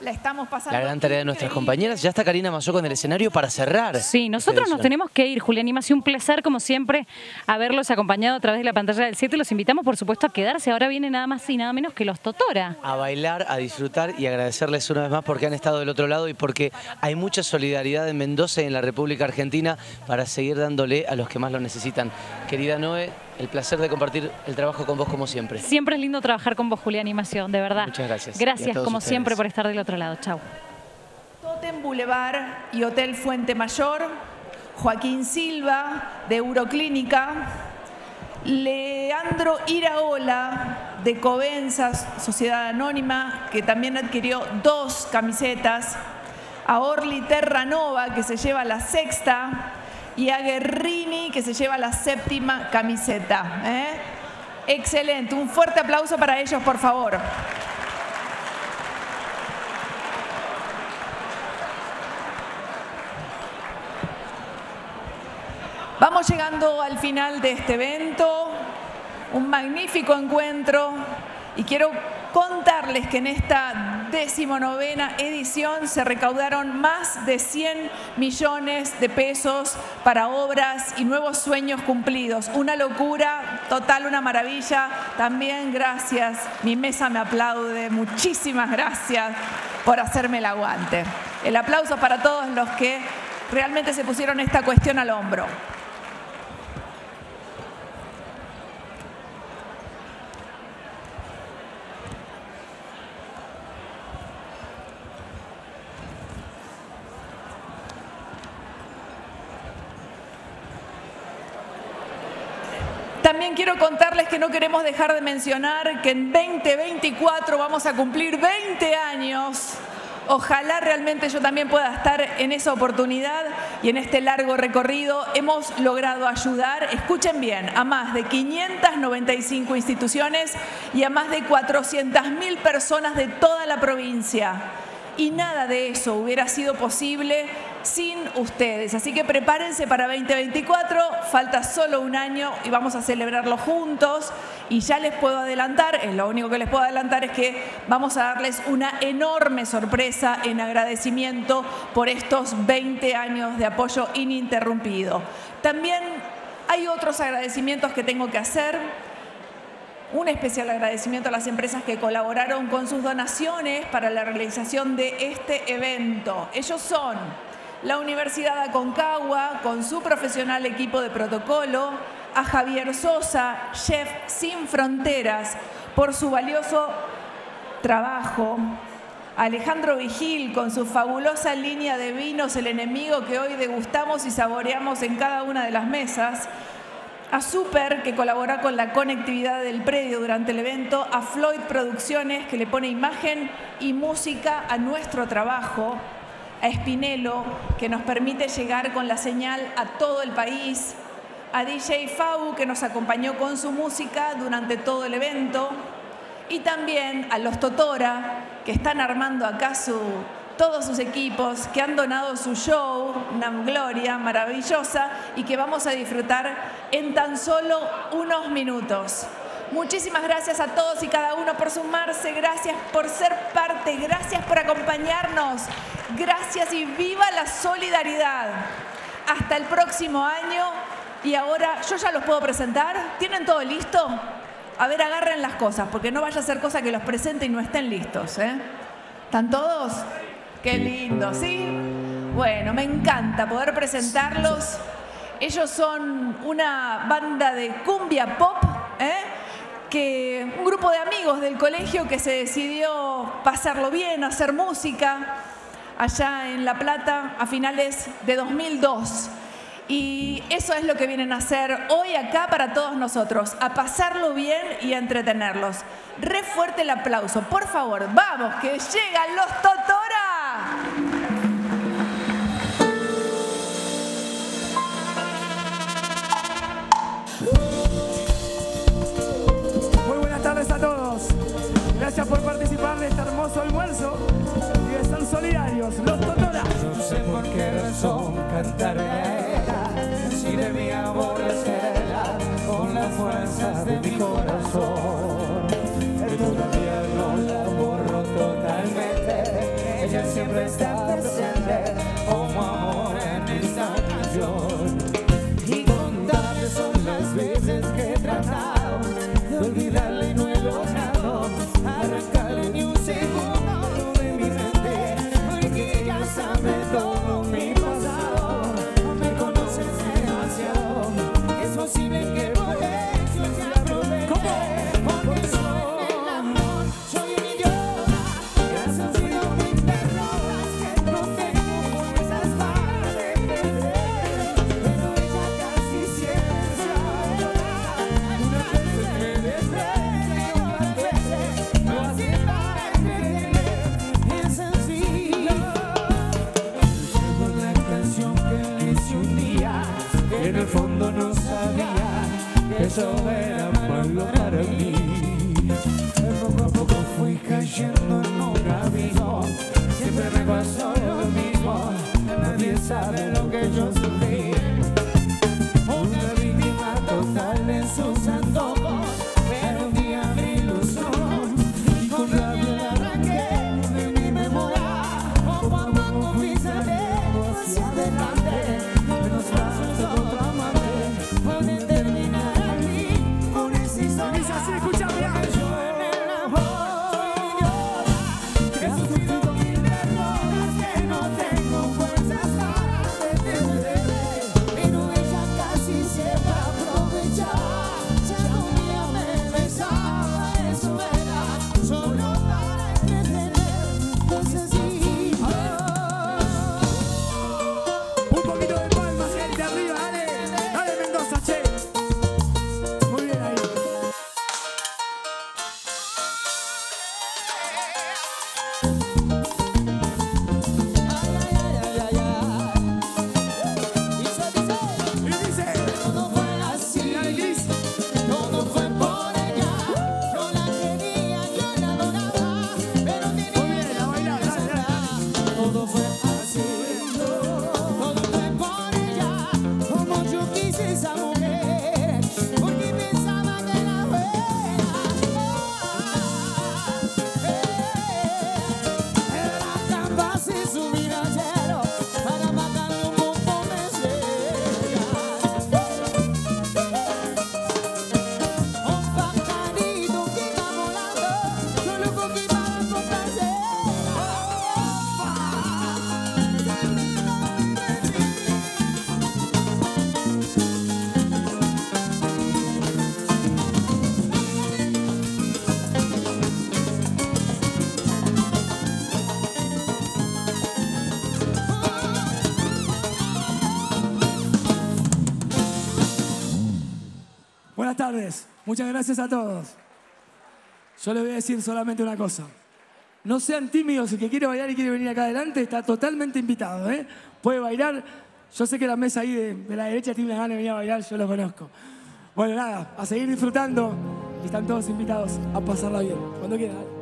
La estamos pasando. La gran tarea de nuestras compañeras. Ya está Karina Mazoco en el escenario para cerrar. Sí, nosotros nos tenemos que ir, Julián. Y más un placer, como siempre, haberlos acompañado a través de la pantalla del 7. Los invitamos, por supuesto, a quedarse. Ahora viene nada más y nada menos que los Totora. A bailar, a disfrutar y agradecerles una vez más porque han estado del otro lado y porque hay mucha solidaridad en Mendoza y en la República Argentina para seguir dándole a los que más lo necesitan. Querida Noé, el placer de compartir el trabajo con vos como siempre. Siempre es lindo trabajar con vos, Julián Animación, de verdad. Muchas gracias. Gracias, como siempre, por estar del otro lado. Chau. Totem Boulevard y Hotel Fuente Mayor, Joaquín Silva de Euroclínica, Leandro Iraola de Covenzas, Sociedad Anónima, que también adquirió dos camisetas, a Orly Terranova, que se lleva la sexta, y a Guerrini, que se lleva la séptima camiseta. ¿eh? Excelente, un fuerte aplauso para ellos, por favor. Vamos llegando al final de este evento, un magnífico encuentro y quiero contarles que en esta decimonovena edición se recaudaron más de 100 millones de pesos para obras y nuevos sueños cumplidos. Una locura, total, una maravilla. También gracias, mi mesa me aplaude, muchísimas gracias por hacerme el aguante. El aplauso para todos los que realmente se pusieron esta cuestión al hombro. También contarles que no queremos dejar de mencionar que en 2024 vamos a cumplir 20 años. Ojalá realmente yo también pueda estar en esa oportunidad y en este largo recorrido hemos logrado ayudar, escuchen bien, a más de 595 instituciones y a más de 400.000 personas de toda la provincia. Y nada de eso hubiera sido posible sin ustedes. Así que prepárense para 2024, falta solo un año y vamos a celebrarlo juntos. Y ya les puedo adelantar, es lo único que les puedo adelantar es que vamos a darles una enorme sorpresa en agradecimiento por estos 20 años de apoyo ininterrumpido. También hay otros agradecimientos que tengo que hacer. Un especial agradecimiento a las empresas que colaboraron con sus donaciones para la realización de este evento. Ellos son la Universidad Aconcagua, con su profesional equipo de protocolo, a Javier Sosa, chef sin fronteras, por su valioso trabajo, a Alejandro Vigil, con su fabulosa línea de vinos, el enemigo que hoy degustamos y saboreamos en cada una de las mesas, a Super, que colabora con la conectividad del predio durante el evento, a Floyd Producciones, que le pone imagen y música a nuestro trabajo, a Spinello, que nos permite llegar con la señal a todo el país, a DJ Fau, que nos acompañó con su música durante todo el evento, y también a los Totora, que están armando acá todos sus equipos, que han donado su show, una gloria maravillosa, y que vamos a disfrutar en tan solo unos minutos. Muchísimas gracias a todos y cada uno por sumarse, gracias por ser parte, gracias por acompañarnos, gracias y viva la solidaridad. Hasta el próximo año y ahora yo ya los puedo presentar. ¿Tienen todo listo? A ver, agarren las cosas, porque no vaya a ser cosa que los presente y no estén listos. ¿eh? ¿Están todos? Qué lindo, ¿sí? Bueno, me encanta poder presentarlos. Ellos son una banda de cumbia pop, ¿eh? que un grupo de amigos del colegio que se decidió pasarlo bien, hacer música allá en La Plata a finales de 2002. Y eso es lo que vienen a hacer hoy acá para todos nosotros, a pasarlo bien y a entretenerlos. Re fuerte el aplauso, por favor, vamos, que llegan los Totora. gracias por participar de este hermoso almuerzo y de ser solidarios. Los Totoras. No sé por qué razón cantaré si debía aborrecerla con las fuerzas de mi corazón. La borro totalmente, ella siempre está presente. So. Muchas gracias a todos. Yo les voy a decir solamente una cosa. No sean tímidos, el que quiere bailar y quiere venir acá adelante está totalmente invitado. ¿eh? Puede bailar. Yo sé que la mesa ahí de, la derecha tiene una ganas de venir a bailar, yo lo conozco. Bueno, nada, a seguir disfrutando. Están todos invitados a pasarla bien. Cuando quieran.